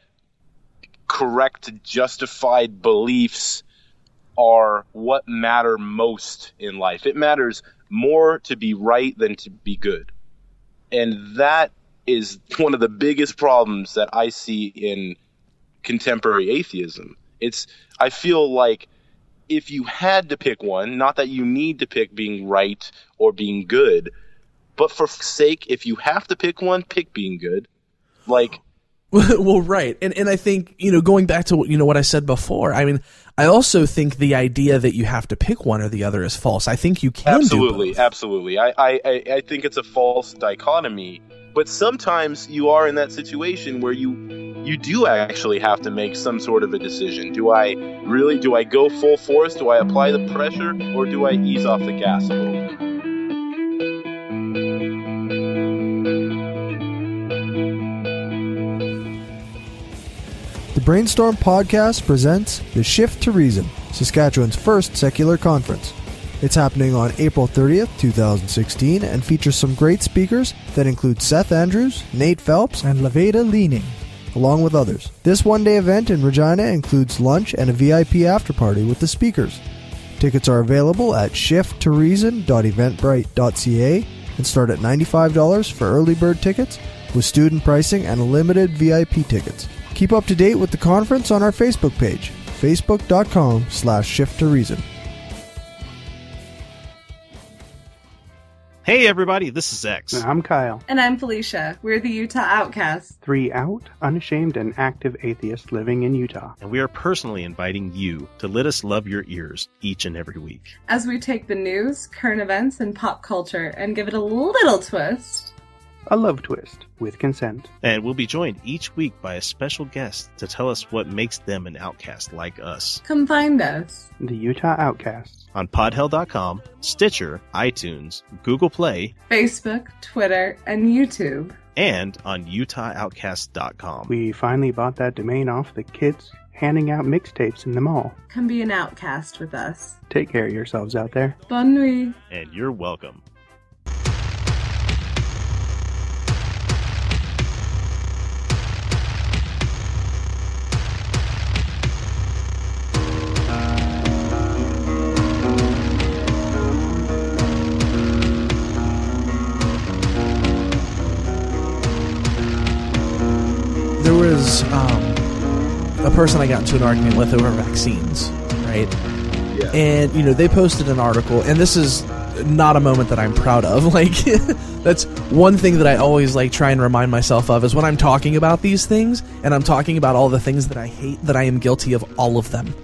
correct justified beliefs are what matter most in life. It matters more to be right than to be good. And that is one of the biggest problems that i see in contemporary atheism. It's I feel like if you had to pick one, not that you need to pick being right or being good, but for sake, if you have to pick one, pick being good. Like *laughs* well, right, and and I think you know going back to what- you know what I said before. I mean, I also think the idea that you have to pick one or the other is false. I think you can absolutely, absolutely. I I I think it's a false dichotomy. But sometimes you are in that situation where you you do actually have to make some sort of a decision. Do I really do I go full force? Do I apply the pressure or do I ease off the gas a little bit? The Brainstorm Podcast presents The Shift to Reason, Saskatchewan's first secular conference. It's happening on April 30th, 2016, and features some great speakers that include Seth Andrews, Nate Phelps, and Leveda Leaning, along with others. This one day event in Regina includes lunch and a VIP after party with the speakers. Tickets are available at shifttoreason.eventbrite.ca and start at $95 for early bird tickets with student pricing and limited VIP tickets. Keep up to date with the conference on our Facebook page, facebook.com slash shift Hey everybody, this is X. I'm Kyle. And I'm Felicia. We're the Utah Outcasts. Three out, unashamed, and active atheists living in Utah. And we are personally inviting you to let us love your ears each and every week. As we take the news, current events, and pop culture and give it a little twist. A love twist with consent. And we'll be joined each week by a special guest to tell us what makes them an outcast like us. Come find us. The Utah Outcasts. On podhell.com, Stitcher, iTunes, Google Play, Facebook, Twitter, and YouTube. and on UtahOutcast.com. We finally bought that domain off the kids handing out mixtapes in the mall. Come be an outcast with us. Take care of yourselves out there. Bonne nuit. And you're welcome. Person I got into an argument with over vaccines, right? Yeah. And you know they posted an article, and this is not a moment that I'm proud of. *laughs* Like that's one thing that I always like try and remind myself of is when I'm talking about these things, and I'm talking about all the things that I hate, that I am guilty of all of them.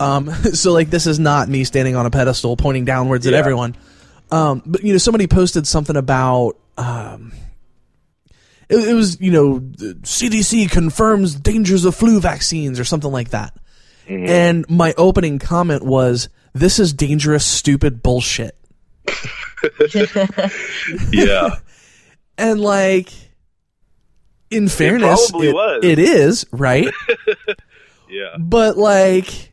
Um, *laughs* so like this is not me standing on a pedestal pointing downwards at everyone. Um, but you know somebody posted something about um, it, it was you know CDC confirms dangers of flu vaccines or something like that. Mm-hmm. And my opening comment was, "This is dangerous, stupid bullshit." *laughs* yeah. *laughs* And like, in fairness, it- was. it is right. *laughs* Yeah. but like,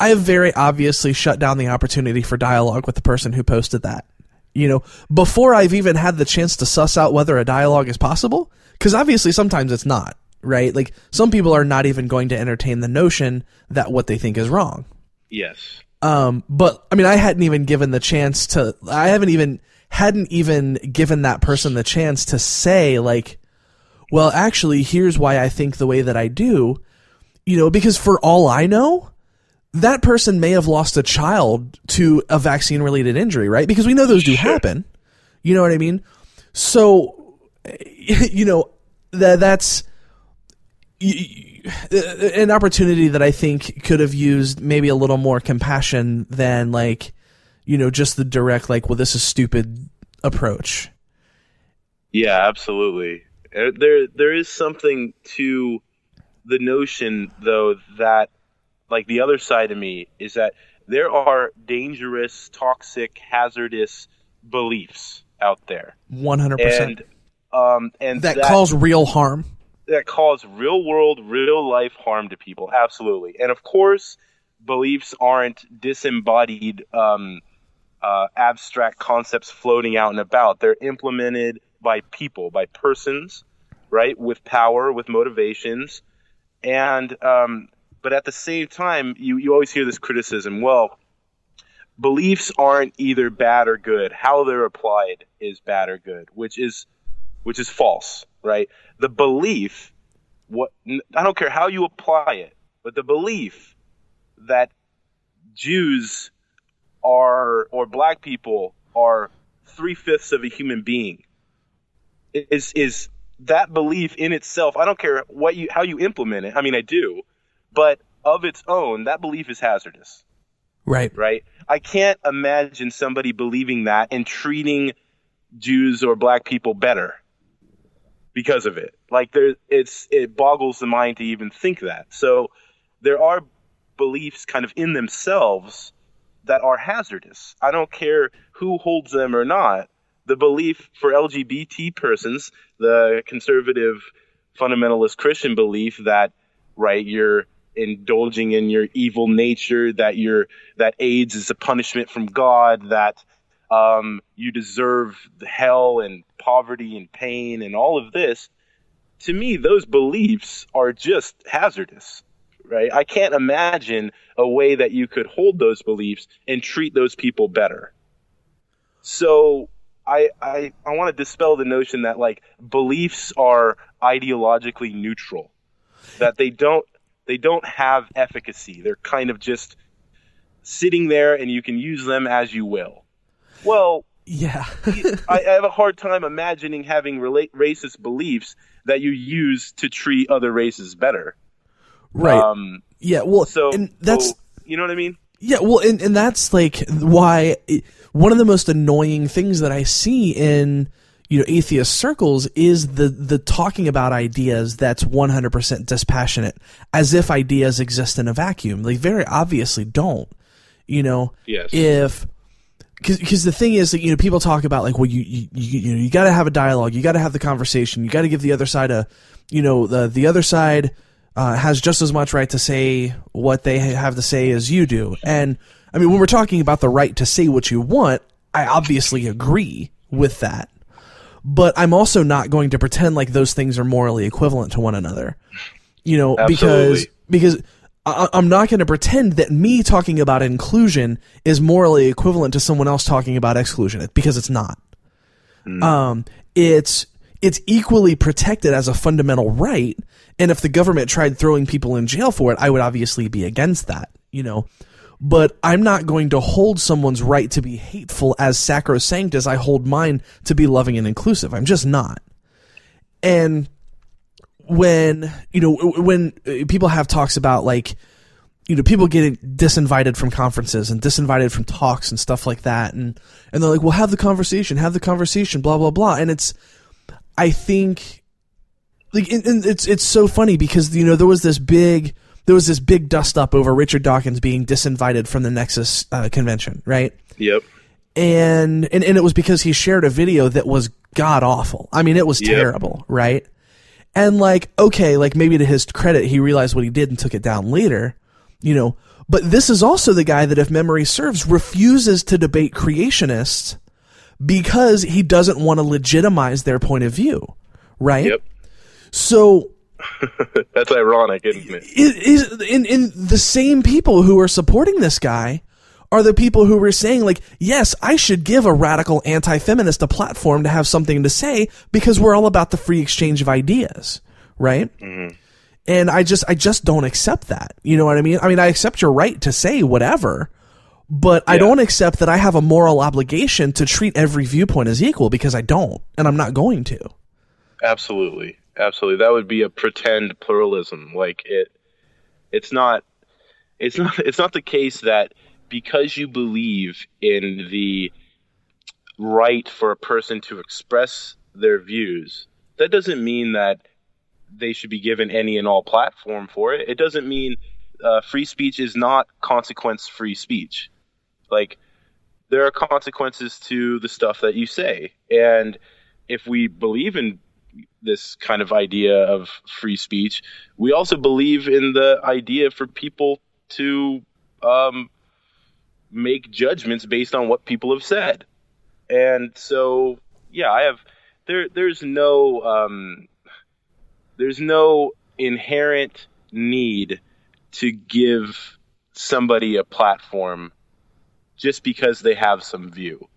I have very obviously shut down the opportunity for dialogue with the person who posted that. You know, before I've even had the chance to suss out whether a dialogue is possible, because obviously sometimes it's not, right? Like, some people are not even going to entertain the notion that what they think is wrong. Yes. Um, but I mean, I hadn't even given the chance to, I haven't even, hadn't even given that person the chance to say, like, well, actually, here's why I think the way that I do, you know, because for all I know, that person may have lost a child to a vaccine related injury, right? Because we know those do happen. You know what I mean? So, *laughs* you know, that that's an opportunity that I think could have used maybe a little more compassion than like, you know, just the direct like, well, this is stupid approach. Yeah, absolutely. Uh, There, there is something to the notion, though, that like the other side of me is that there are dangerous, toxic, hazardous beliefs out there, One hundred percent. and um, and That cause real harm. that cause real world, real life harm to people. Absolutely. And of course, beliefs aren't disembodied, um, uh, abstract concepts floating out and about. They're implemented by people, by persons, right, with power, with motivations. And, um, but at the same time, you, you always hear this criticism well, beliefs aren't either bad or good. How they're applied is bad or good, which is which is false, right? The belief, what I don't care how you apply it, but the belief that Jews are or black people are three fifths of a human being is is that belief in itself. I don't care what you how you implement it. I mean, I do, but of its own, that belief is hazardous Right. right? I can't imagine somebody believing that and treating Jews or black people better because of it. Like there, it's it boggles the mind to even think that. So there are beliefs kind of in themselves that are hazardous. I don't care who holds them or not. The belief for LGBT persons, the conservative fundamentalist Christian belief that right you're indulging in your evil nature, that you're that AIDS is a punishment from God, that um, you deserve hell and poverty and pain and all of this. To me, those beliefs are just hazardous, right? I can't imagine a way that you could hold those beliefs and treat those people better. So I I, I want to dispel the notion that like beliefs are ideologically neutral, that they don't they don't have efficacy. They're kind of just sitting there and you can use them as you will. Well, Yeah. I, I have a hard time imagining having relate racist beliefs that you use to treat other races better. right. Um, yeah. Well, so and that's so, you know what I mean? Yeah, well, and, and that's like why it, one of the most annoying things that I see in you know atheist circles is the the talking about ideas that's 100% dispassionate as if ideas exist in a vacuum. They very obviously don't you know? Yes. if because the thing is that you know people talk about like well you you you, you know you got to have a dialogue you got to have the conversation you got to give the other side a you know the the other side uh, has just as much right to say what they have to say as you do. And I mean when we're talking about the right to say what you want I obviously agree with that but I'm also not going to pretend like those things are morally equivalent to one another. You know, because Absolutely. because I, I'm not going to pretend that me talking about inclusion is morally equivalent to someone else talking about exclusion because it's not. Um, it's it's equally protected as a fundamental right, and if the government tried throwing people in jail for it, I would obviously be against that. You know, but I'm not going to hold someone's right to be hateful as sacrosanct as I hold mine to be loving and inclusive. I'm just not. And when, you know, when uh, people have talks about like, you know, people getting disinvited from conferences and disinvited from talks and stuff like that. And, and they're like, well, have the conversation, have the conversation, blah, blah, blah. And it's, I think, like, and, it's, it's so funny because, you know, there was this big, there was this big dust up over Richard Dawkins being disinvited from the NECSS uh, convention, right? Yep. And, and and it was because he shared a video that was god awful. I mean, it was Yep. terrible, right? And like, okay, like maybe to his credit, he realized what he did and took it down later, you know. But this is also the guy that, if memory serves, refuses to debate creationists because he doesn't want to legitimize their point of view, right? Yep. So *laughs* That's ironic, isn't it? it is in in the same people who are supporting this guy are the people who were saying like yes i should give a radical anti-feminist a platform to have something to say because we're all about the free exchange of ideas right? Mm-hmm. And i just i just don't accept that. You know what i mean? I mean i accept your right to say whatever but i don't accept that i have a moral obligation to treat every viewpoint as equal because i don't and i'm not going to. Absolutely, absolutely. That would be a pretend pluralism. Like it, it's not. It's *laughs* not. It's not the case that because you believe in the right for a person to express their views, that doesn't mean that they should be given any and all platform for it. It doesn't mean uh, free speech is not consequence-free speech. Like there are consequences to the stuff that you say, and if we believe in this kind of idea of free speech, we also believe in the idea for people to um, make judgments based on what people have said. And so, yeah, I have there. There's no um, there's no inherent need to give somebody a platform just because they have some view.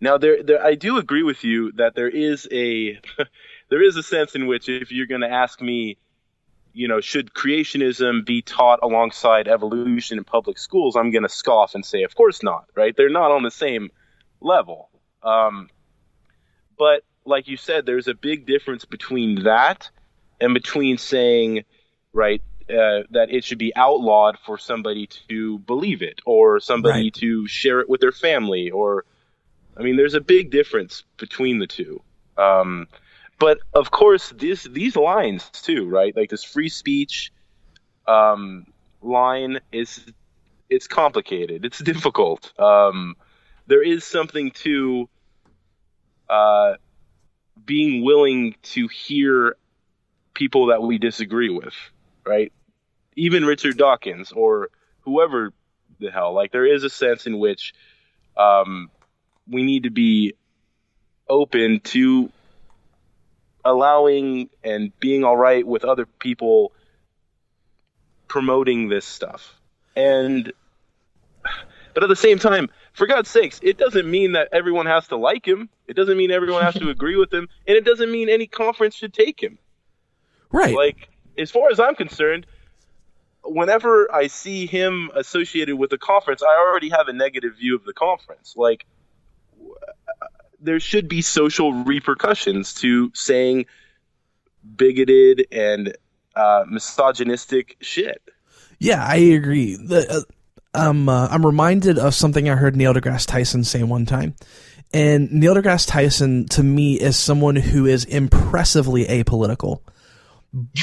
Now, there, there, I do agree with you that there is a, *laughs* there is a sense in which if you're going to ask me, you know, should creationism be taught alongside evolution in public schools, I'm going to scoff and say, of course not, right? They're not on the same level. Um, but like you said, there's a big difference between that and between saying, right, uh, that it should be outlawed for somebody to believe it or somebody Right. to share it with their family or I mean, there's a big difference between the two. Um, but of course, this these lines too, right? Like this free speech um, line is it's complicated. It's *laughs* difficult. Um, there is something to uh, being willing to hear people that we disagree with, right? Even Richard Dawkins or whoever the hell. Like there is a sense in which um, we need to be open to allowing and being all right with other people promoting this stuff. And but at the same time, for God's sakes, it doesn't mean that everyone has to like him. It doesn't mean everyone has to *laughs* agree with him, and it doesn't mean any conference should take him. right Like as far as I'm concerned, whenever I see him associated with a conference, I already have a negative view of the conference. Like there should be social repercussions to saying bigoted and uh, misogynistic shit. Yeah, I agree. The, uh, um, uh, I'm reminded of something I heard Neil deGrasse Tyson say one time, And Neil deGrasse Tyson, to me, is someone who is impressively apolitical.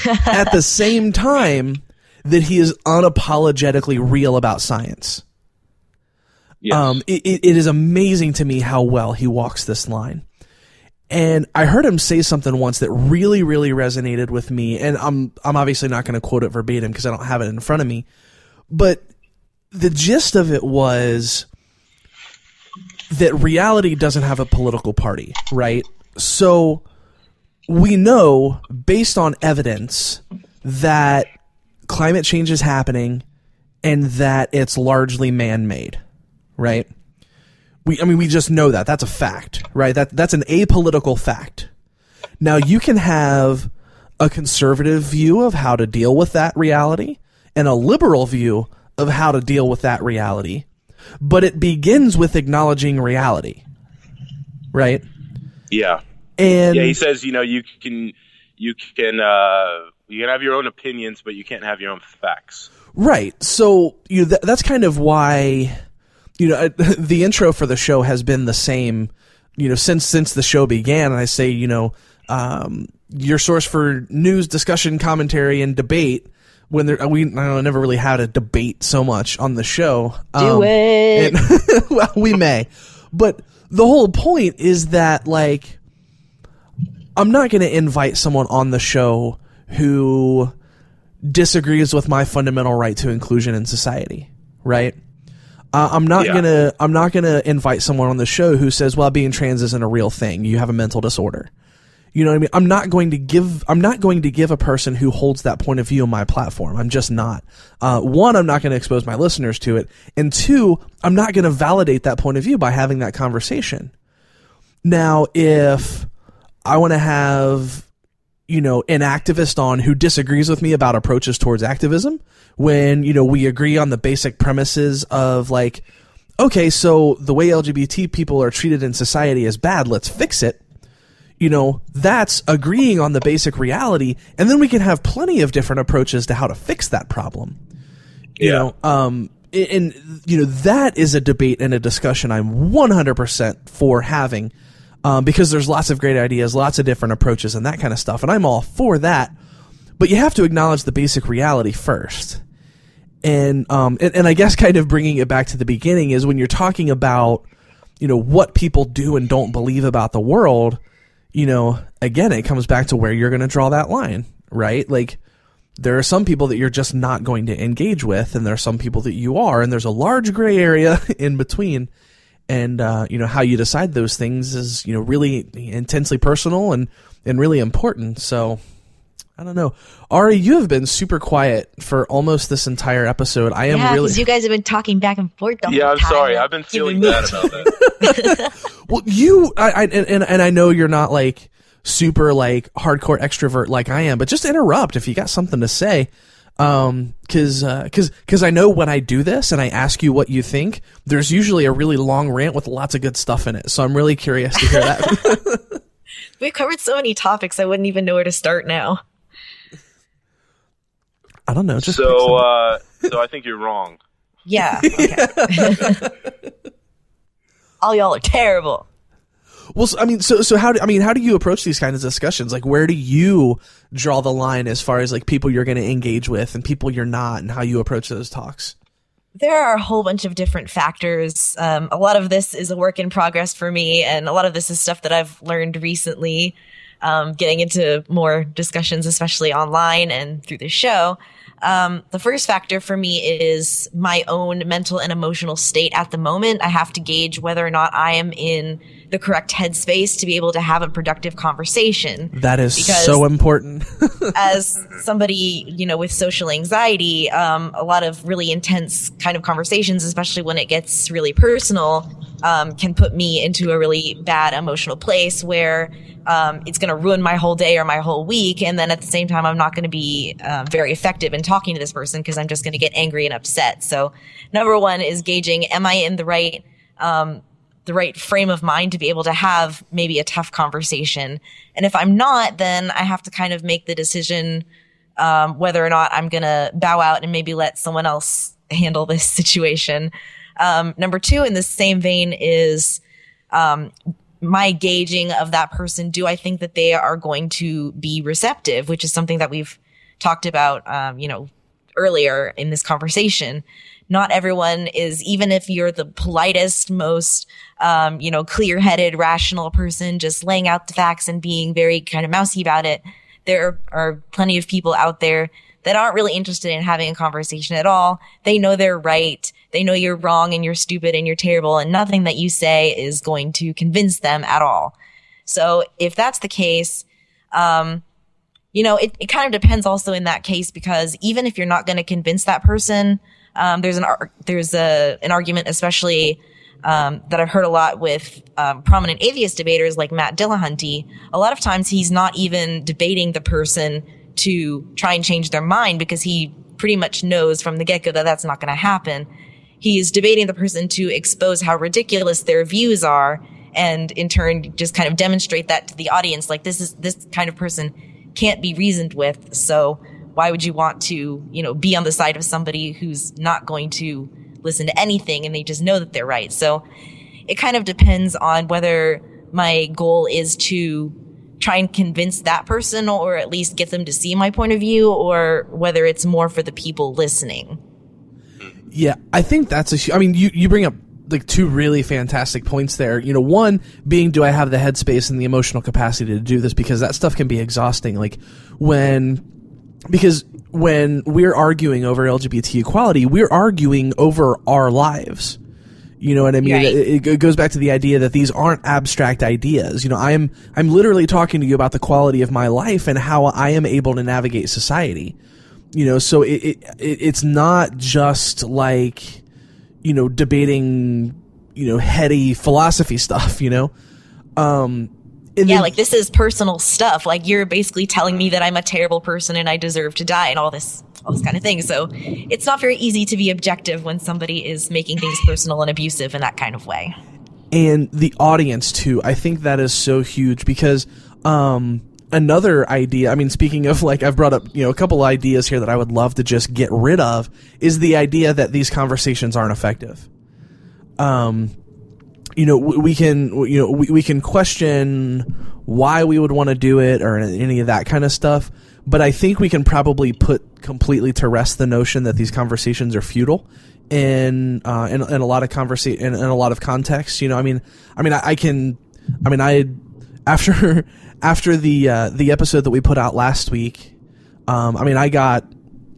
*laughs* At the same time, that he is unapologetically real about science. Yes. Um, it, it, it is amazing to me how well he walks this line. And I heard him say something once that really, really resonated with me. And I'm, I'm obviously not going to quote it verbatim because I don't have it in front of me. But the gist of it was that reality doesn't have a political party, right? So we know based on evidence that climate change is happening and that it's largely man-made, right? We I mean we just know that. That's a fact, right? That that's an apolitical fact. Now you can have a conservative view of how to deal with that reality and a liberal view of how to deal with that reality. But it begins with acknowledging reality. Right? Yeah. And yeah, he says, you know, you can you can uh you can have your own opinions, but you can't have your own facts. Right. So you know, th- that's kind of why you know uh, *laughs* the intro for the show has been the same. You know, since since the show began, and I say, you know, um, your source for news, discussion, commentary, and debate. When there, uh, we I don't know, never really had a debate so much on the show. Do um, it. and- *laughs* well, we may, but the whole point is that like I'm not going to invite someone on the show who disagrees with my fundamental right to inclusion in society, right? Uh, I'm not Yeah. gonna I'm not gonna invite someone on the show who says, "Well, being trans isn't a real thing. You have a mental disorder." You know what I mean? I'm not going to give I'm not going to give a person who holds that point of view on my platform. I'm just not. Uh, one, I'm not going to expose my listeners to it, and two, I'm not going to validate that point of view by having that conversation. Now, if I want to have you know, an activist on who disagrees with me about approaches towards activism when, you know, we agree on the basic premises of like, okay, so the way LGBT people are treated in society is bad, let's fix it. You know, that's agreeing on the basic reality, and then we can have plenty of different approaches to how to fix that problem. You Yeah. know, um, and you know that is a debate and a discussion I'm 100% for having um, because there's lots of great ideas, lots of different approaches, and that kind of stuff, and I'm all for that. But you have to acknowledge the basic reality first. And um, and, and I guess kind of bringing it back to the beginning is when you're talking about you know what people do and don't believe about the world. You know, again, it comes back to where you're going to draw that line, right? Like there are some people that you're just not going to engage with, and there are some people that you are, and there's a large gray area *laughs* in between. And uh, you know how you decide those things is you know really intensely personal and and really important. So I don't know, Ari, you have been super quiet for almost this entire episode. I am yeah, really you guys have been talking back and forth. The Yeah, whole I'm time, sorry. I've been giving feeling bad about that. *laughs* Well, you, I, I and, and and I know you're not like super like hardcore extrovert like I am, but just interrupt if you got something to say. Um, cause, uh, cause, cause I know when I do this and I ask you what you think, there's usually a really long rant with lots of good stuff in it. So I'm really curious to hear that. *laughs* *laughs* We've covered so many topics, I wouldn't even know where to start now. I don't know. Just so, uh, so I think you're wrong. Yeah. Okay. *laughs* All y'all are terrible. Well, I mean, so so how do I mean, how do you approach these kinds of discussions? Like, where do you draw the line as far as like people you're going to engage with and people you're not, and how you approach those talks? There are a whole bunch of different factors. Um, a lot of this is a work in progress for me, and a lot of this is stuff that I've learned recently, um, getting into more discussions, especially online and through the show. Um, the first factor for me is my own mental and emotional state at the moment. I have to gauge whether or not I am in the correct headspace to be able to have a productive conversation. That is Because- so important. *laughs* as somebody you know with social anxiety um, a lot of really intense kind of conversations especially when it gets really personal um, can put me into a really bad emotional place where um, it's going to ruin my whole day or my whole week and then at the same time i'm not going to be uh, very effective in talking to this person because i'm just going to get angry and upset so number one is gauging am i in the right um, the right frame of mind to be able to have maybe a tough conversation. And if I'm not, then I have to kind of make the decision um, whether or not I'm going to bow out and maybe let someone else *laughs* handle this situation. Um, number two, in the same vein, is um, my gauging of that person, do I think that they are going to be receptive, which is something that we've talked about, um, you know, earlier in this conversation. Not everyone is, even if you're the politest, most, um, you know, clear headed, rational person, just laying out the facts and being very kind of mousy about it. There are plenty of people out there that aren't really interested in having a conversation at all. They know they're right. They know you're wrong and you're stupid and you're terrible and nothing that you say is going to convince them at all. So if that's the case, um, you know, it, it kind of depends also in that case because even if you're not going to convince that person, um, there's an ar- there's a an argument, especially um, that I've heard a lot with um, prominent atheist debaters like Matt Dillahunty. A lot of times he's not even debating the person to try and change their mind because he pretty much knows from the get go that that's not going to happen. He's debating the person to expose how ridiculous their views are and in turn just kind of demonstrate that to the audience like this is this kind of person can't be reasoned with so why would you want to you know be on the side of somebody who's not going to listen to anything and they just know that they're right so it kind of depends on whether my goal is to try and convince that person or at least get them to see my point of view or whether it's more for the people listening. Yeah, I think that's a. I mean, you you bring up like two really fantastic points there. You know, one being, do I have the headspace and the emotional capacity to do this? Because that stuff can be exhausting. Like when, because when we're arguing over LGBT equality, we're arguing over our lives. You know what I mean? Right. It, it goes back to the idea that these aren't abstract ideas. You know, I'm I'm literally talking to you about the quality of my life and how I am able to navigate society. You know, so it, it, it it's not just like you know debating you know heady philosophy *laughs* stuff. You know, um, and yeah, then- like this is personal stuff. Like you're basically telling me that I'm a terrible person and I deserve to die and all this all this kind of thing. So it's not very easy to be objective when somebody is making things personal and abusive in that kind of way. and the audience too. I think that is so huge because um, another idea. I mean, speaking of like, I've brought up you know a couple ideas here that I would love to just get rid of is the idea that these conversations aren't effective. Um, you know, we can you know we, we can question why we would want to do it or any of that kind of stuff. But I think we can probably put completely to rest the notion that these conversations are futile in uh, in, in a lot of conversa- in, in a lot of contexts. You know, I mean, I mean, I, I can, I mean, I after *laughs* after the uh, the episode that we put out last week, um, I mean, I got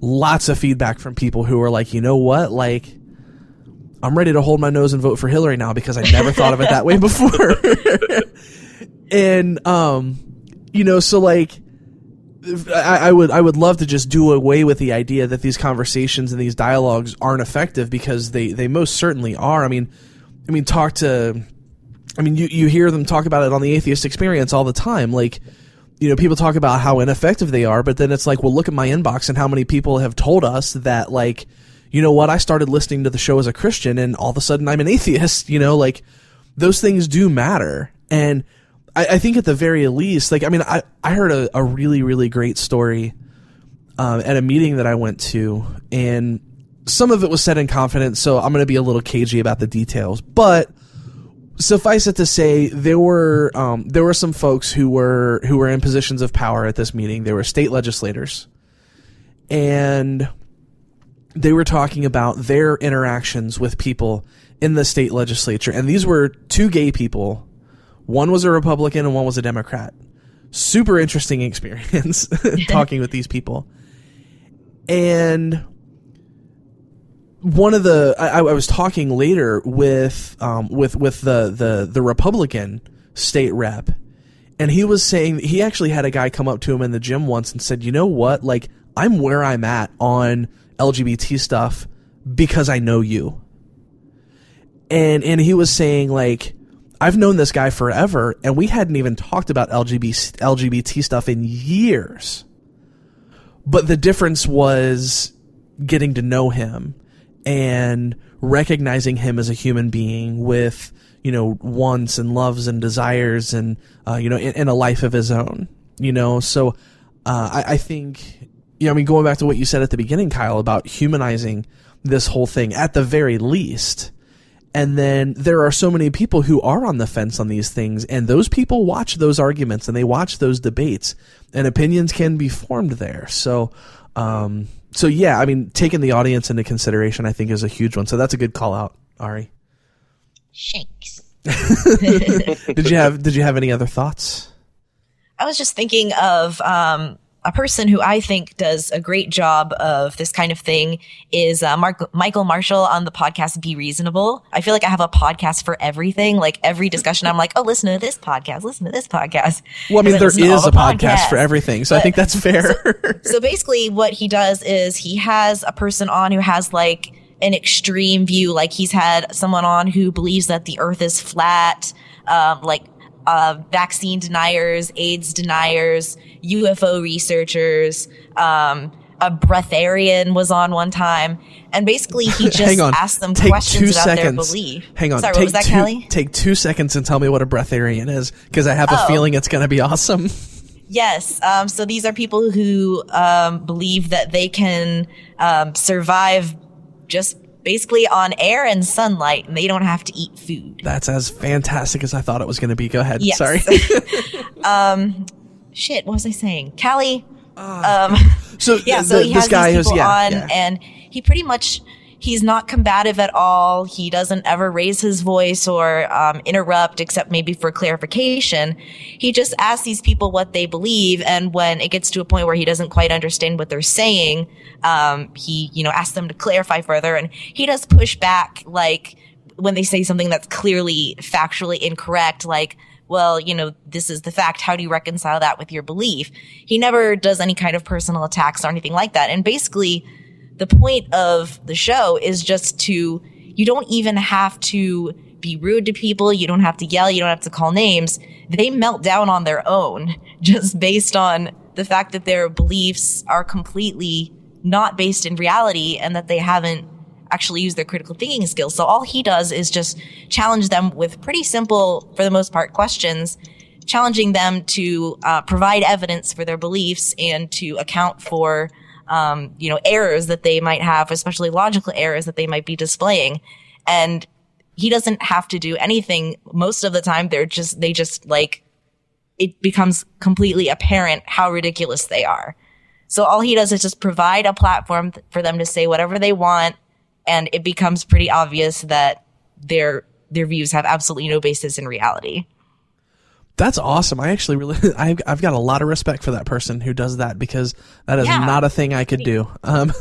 lots of feedback from people who were like, you know what, like. I'm ready to hold my nose and vote for Hillary now because I never thought of it that way before. *laughs* and um, you know, so like, I, I would I would love to just do away with the idea that these conversations and these dialogues aren't effective because they they most certainly are. I mean, I mean, talk to, I mean, you you hear them talk about it on the atheist experience all the time, like. You know, people talk about how ineffective they are, but then it's like, well, look at my inbox and how many people have told us that, like, you know what, I started listening to the show as a Christian and all of a sudden I'm an atheist, you know, like, those things do matter. And I, I think at the very least, like, I mean, I, I heard a, a really, really great story um, at a meeting that I went to, and some of it was said in confidence, so I'm going to be a little cagey about the details. But suffice it to say, there were um, there were some folks who were who were in positions of power at this meeting. They were state legislators, and they were talking about their interactions with people in the state legislature, and these were two gay people. One was a Republican and one was a Democrat. Super interesting *laughs* experience *laughs* talking with these people. And one of the I, I was talking later with um, with with the, the the Republican state rep, and he was saying he actually had a guy come up to him in the gym once and said, "You know what? Like I'm where I'm at on LGBT stuff because I know you." And and he was saying like I've known this guy forever and we hadn't even talked about LGBT LGBT stuff in years. But the difference was getting to know him and recognizing him as a human being with you know wants and loves and desires and uh, you know in, in a life of his own you know so uh, I, I think you know I mean going back to what you said at the beginning Kile about humanizing this whole thing at the very least And then there are so many people who are on the fence on these things, and those people watch those arguments and they watch those debates, and opinions can be formed there. So, um, so yeah, I mean, taking the audience into consideration, I think, is a huge one. So that's a good call out, Ari. Shanks. *laughs* did you have Did you have any other thoughts? I was just thinking of um, a person who I think does a great job of this kind of thing is uh, Mark, Michael Marshall on the podcast Be Reasonable. I feel like I have a podcast for everything. Like every discussion, I'm like, oh, listen to this podcast, listen to this podcast. Well, I mean, there listen to all is a podcast for everything, so I think that's *laughs* fair. so basically what he does is he has a person on who has like an extreme view like he's had someone on who believes that the earth is flat um, like uh, vaccine deniers aids deniers ufo researchers um, a breatharian was on one time and basically he *laughs* just on. asked them take questions two about seconds. their belief Hang on. sorry take what was that two, Callie Take two seconds and tell me what a breatharian is, because I have a Oh. feeling it's going to be awesome. *laughs* Yes. Um, so these are people who um, believe that they can um, survive just basically on air and sunlight, and they don't have to eat food. That's as fantastic as I thought it was going to be. Go ahead. Yes. Sorry. *laughs* *laughs* um, shit. What was I saying, Callie? um, so *laughs* yeah. So he this has guy these who's people yeah, on, yeah. and he pretty much. He's not combative at all. He doesn't ever raise his voice or um, interrupt, except maybe for clarification. He just asks these people what they believe, and when it gets to a point where he doesn't quite understand what they're saying, um, he, you know, asks them to clarify further, and he does push back, like when they say something that's clearly factually incorrect, like, well, you know, this is the fact. How do you reconcile that with your belief? He never does any kind of personal attacks or anything like that. And basically, the point of the show is just to, you don't even have to be rude to people. You don't have to yell. You don't have to call names. They melt down on their own *laughs* just based on the fact that their beliefs are completely not based in reality and that they haven't actually used their critical thinking skills. So all he does is just challenge them with pretty simple, for the most part, questions, challenging them to uh, provide evidence for their beliefs and to account for um, you know, errors that they might have, especially logical errors that they might be displaying. And he doesn't have to do anything. Most of the time, they're just, they just like, it becomes completely apparent how ridiculous they are. So all he does is just provide a platform th- for them to say whatever they want. And it becomes pretty obvious that their, their views have absolutely no basis in reality. That's awesome. I actually really, *laughs* I've, I've got a lot of respect for that person who does that because that is Yeah. not a thing I could do. *laughs* Um,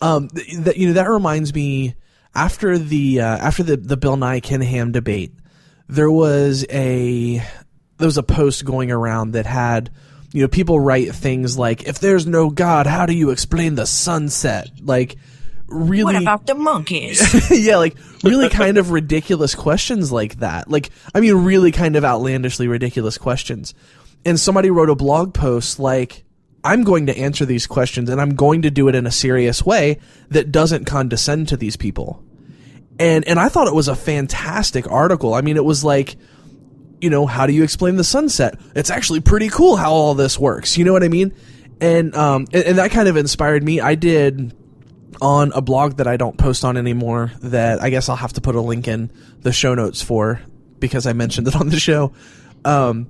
um, th- that you know that reminds me after the uh, after the the Bill Nye Ken Ham debate, there was a there was a post going around that had you know people write things like if there's no God, how do you explain the sunset? Like really What about the monkeys? *laughs* yeah, like really kind of ridiculous questions like that. Like, I mean, really kind of outlandishly ridiculous questions. And somebody wrote a blog post like, I'm going to answer these questions and I'm going to do it in a serious way that doesn't condescend to these people. And, and I thought it was a fantastic article. I mean, it was like, you know, how do you explain the sunset? It's actually pretty cool how all this works. You know what I mean? And, um, and, and that kind of inspired me. I did, on a blog that I don't post on anymore that I guess I'll have to put a link in the show notes for because I mentioned it on the show. Um,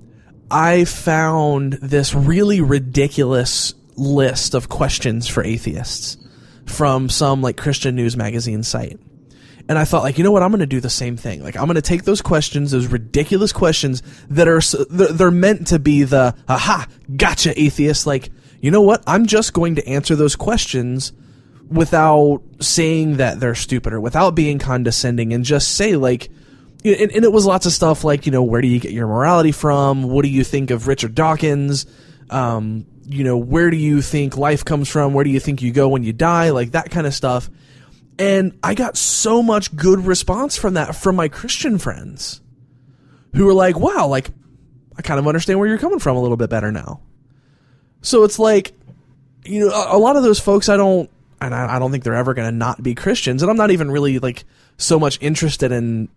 I found this really ridiculous list of questions for atheists from some like Christian news magazine site. And I thought, like, you know what? I'm going to do the same thing. Like, I'm going to take those questions, those ridiculous questions that are, they're, meant to be the, aha, gotcha, atheist. Like, you know what? I'm just going to answer those questions without saying that they're stupid or without being condescending and just say like and, and it was lots of stuff like you know where do you get your morality from? What do you think of richard dawkins? Um, you know where do you think life comes from? Where do you think you go when you die? Like that kind of stuff. And i got so much good response from that from my christian friends who were like wow like i kind of understand where you're coming from a little bit better now. So it's like you know a, a lot of those folks i don't and I, I don't think they're ever going to not be Christians. And I'm not even really like so much interested in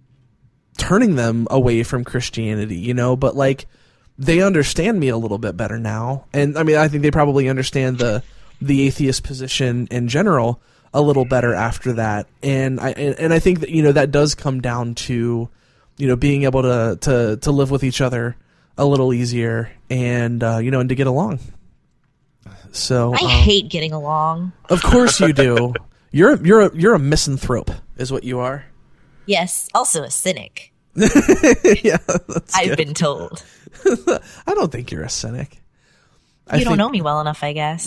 turning them away from Christianity, you know, but like they understand me a little bit better now. And I mean, I think they probably understand the, the atheist position in general. a little better after that. And I and, and I think that you know that does come down to you know being able to to to live with each other a little easier and uh, you know and to get along. So I um, hate getting along. Of course you do. *laughs* You're you're a, you're a misanthrope, is what you are. Yes, also a cynic. *laughs* yeah, that's I've good. been told. *laughs* I don't think you're a cynic. You I don't think- know me well enough, I guess.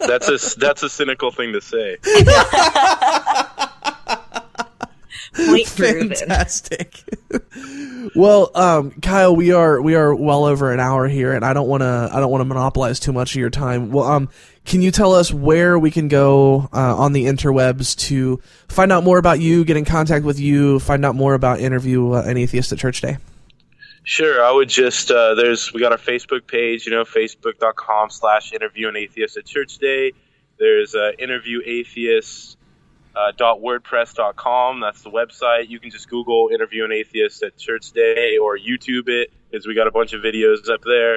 That's a that's a cynical thing to say. Point. Fantastic. *laughs* well, um, Kile, we are we are well over an hour here, and I don't want to I don't want to monopolize too much of your time. Well, um, can you tell us where we can go uh, on the interwebs to find out more about you, get in contact with you, find out more about interview uh, an atheist at Church Day? Sure, I would just uh, there's we got our Facebook page, you know, facebook.com slash interview an atheist at church day. There's uh, interview atheist uh, dot wordpress.com. That's the website. You can just Google interview an atheist at church day or YouTube it because we got a bunch of videos up there.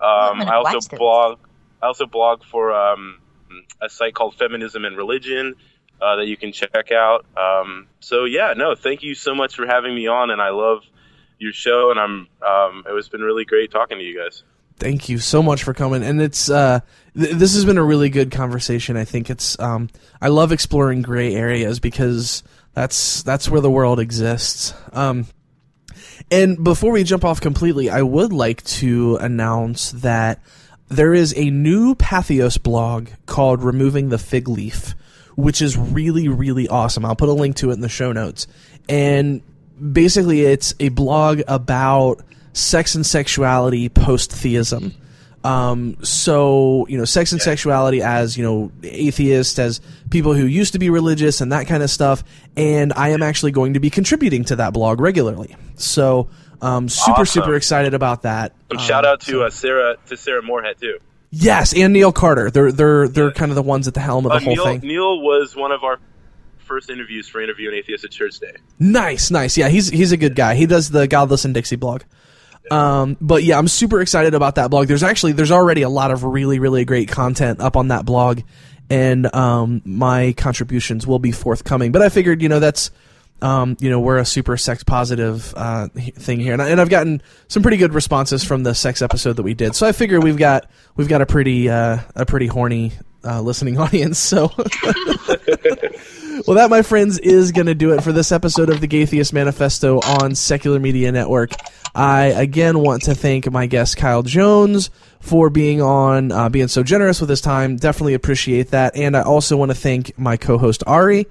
Um, I also blog. I also blog for um, a site called Feminism and Religion uh, that you can check out. Um, so yeah, no, thank you so much for having me on, and I love your show, and I'm. Um, it was been really great talking to you guys. Thank you so much for coming, and it's uh, th- this has been a really good conversation. I think it's um, I love exploring gray areas because that's that's where the world exists. Um, and before we jump off completely, I would like to announce that there is a new Pathos blog called "Removing the Fig Leaf," which is really really awesome. I'll put a link to it in the show notes, and basically it's a blog about sex and sexuality post theism. Um, so you know, sex and sexuality as you know, atheists, as people who used to be religious and that kind of stuff. And I am actually going to be contributing to that blog regularly. So um, super Awesome. super excited about that. And Um, shout out to uh, Sarah to Sarah Morehead too. yes, and Neil Carter. They're they're they're kind of the ones at the helm of the Uh, whole Neil, thing. Neil was one of our first interviews for interview an atheist at church day. Nice, nice. Yeah, he's he's a good guy. He does the Godless in Dixie blog. Um, but yeah, I'm super excited about that blog. There's actually there's already a lot of really really great content up on that blog, and um, my contributions will be forthcoming. But I figured, you know, that's um, you know, we're a super sex positive uh, thing here, and, I, and I've gotten some pretty good responses from the sex episode that we did. So I figure we've got we've got a pretty uh, a pretty horny uh, listening *laughs* audience. So. Well, that, my friends, is going to do it for this episode of the Gaytheist Manifesto on Secular Media Network. I again want to thank my guest Kile Jones for being on, uh, being so generous with his time. Definitely appreciate that, and I also want to thank my co-host Ari.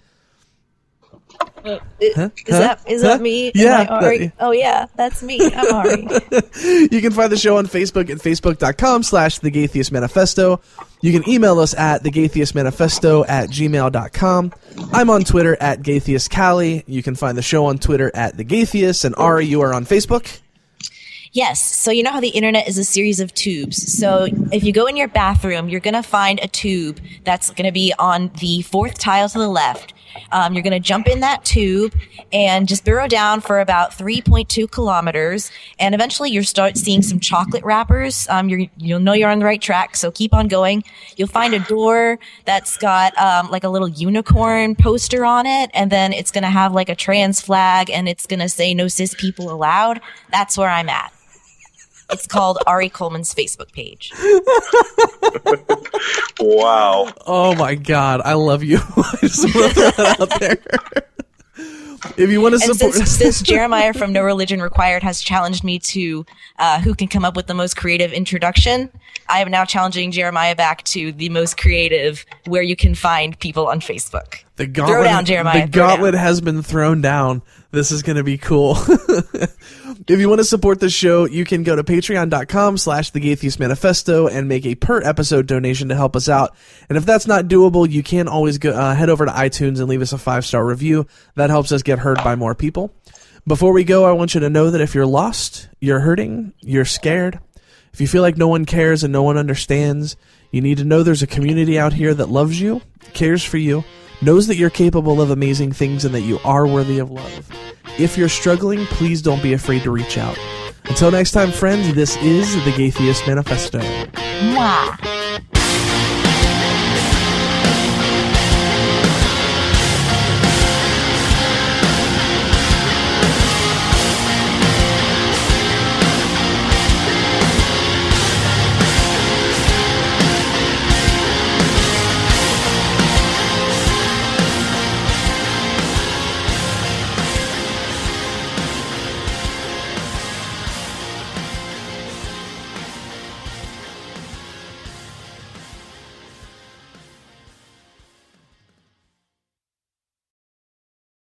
Is Huh? that is that me? Yeah, that- oh yeah, that's me. I'm *laughs* Ari. you can find the show on Facebook at facebook.com slash the Gaytheist Manifesto. You can email us at the Gaytheist Manifesto at gmail.com. I'm on Twitter at Gaytheist Callie. You can find the show on Twitter at the Gaytheist. And Ari, you are on Facebook. Yes. So you know how the internet is a series of tubes. So if you go in your bathroom, you're going to find a tube that's going to be on the fourth tile to the left. Um, you're going to jump in that tube and just burrow down for about 3.2 kilometers. And eventually you'll start seeing some chocolate wrappers. Um, you're, you'll know you're on the right track. So keep on going. You'll find a door that's got, um, like a little unicorn poster on it. And then it's going to have like a trans flag and it's going to say no cis people allowed. That's where I'm at. It's called Ari Coleman's Facebook page. Wow. Oh my God, I love you. *laughs* I just want to throw that out there. if you want to And support, since, since Jeremiah from No Religion Required has challenged me to uh, who can come up with the most creative introduction, I am now challenging Jeremiah back to the most creative where you can find people on Facebook. the gauntlet, down, Jeremiah, the throw gauntlet has been thrown down. This is going to be cool. *laughs* if you want to support the show, you can go to patreon.com slash the Manifesto and make a per episode donation to help us out. And if that's not doable, you can always go, uh, head over to iTunes and leave us a five star review. That helps us get heard by more people. Before we go, I want you to know that if you're lost, you're hurting, you're scared, if you feel like no one cares and no one understands, you need to know there's a community out here that loves you, cares for you, knows that you're capable of amazing things and that you are worthy of love. If you're struggling, please don't be afraid to reach out. Until next time, friends, this is the Gaytheist Manifesto. Mwah.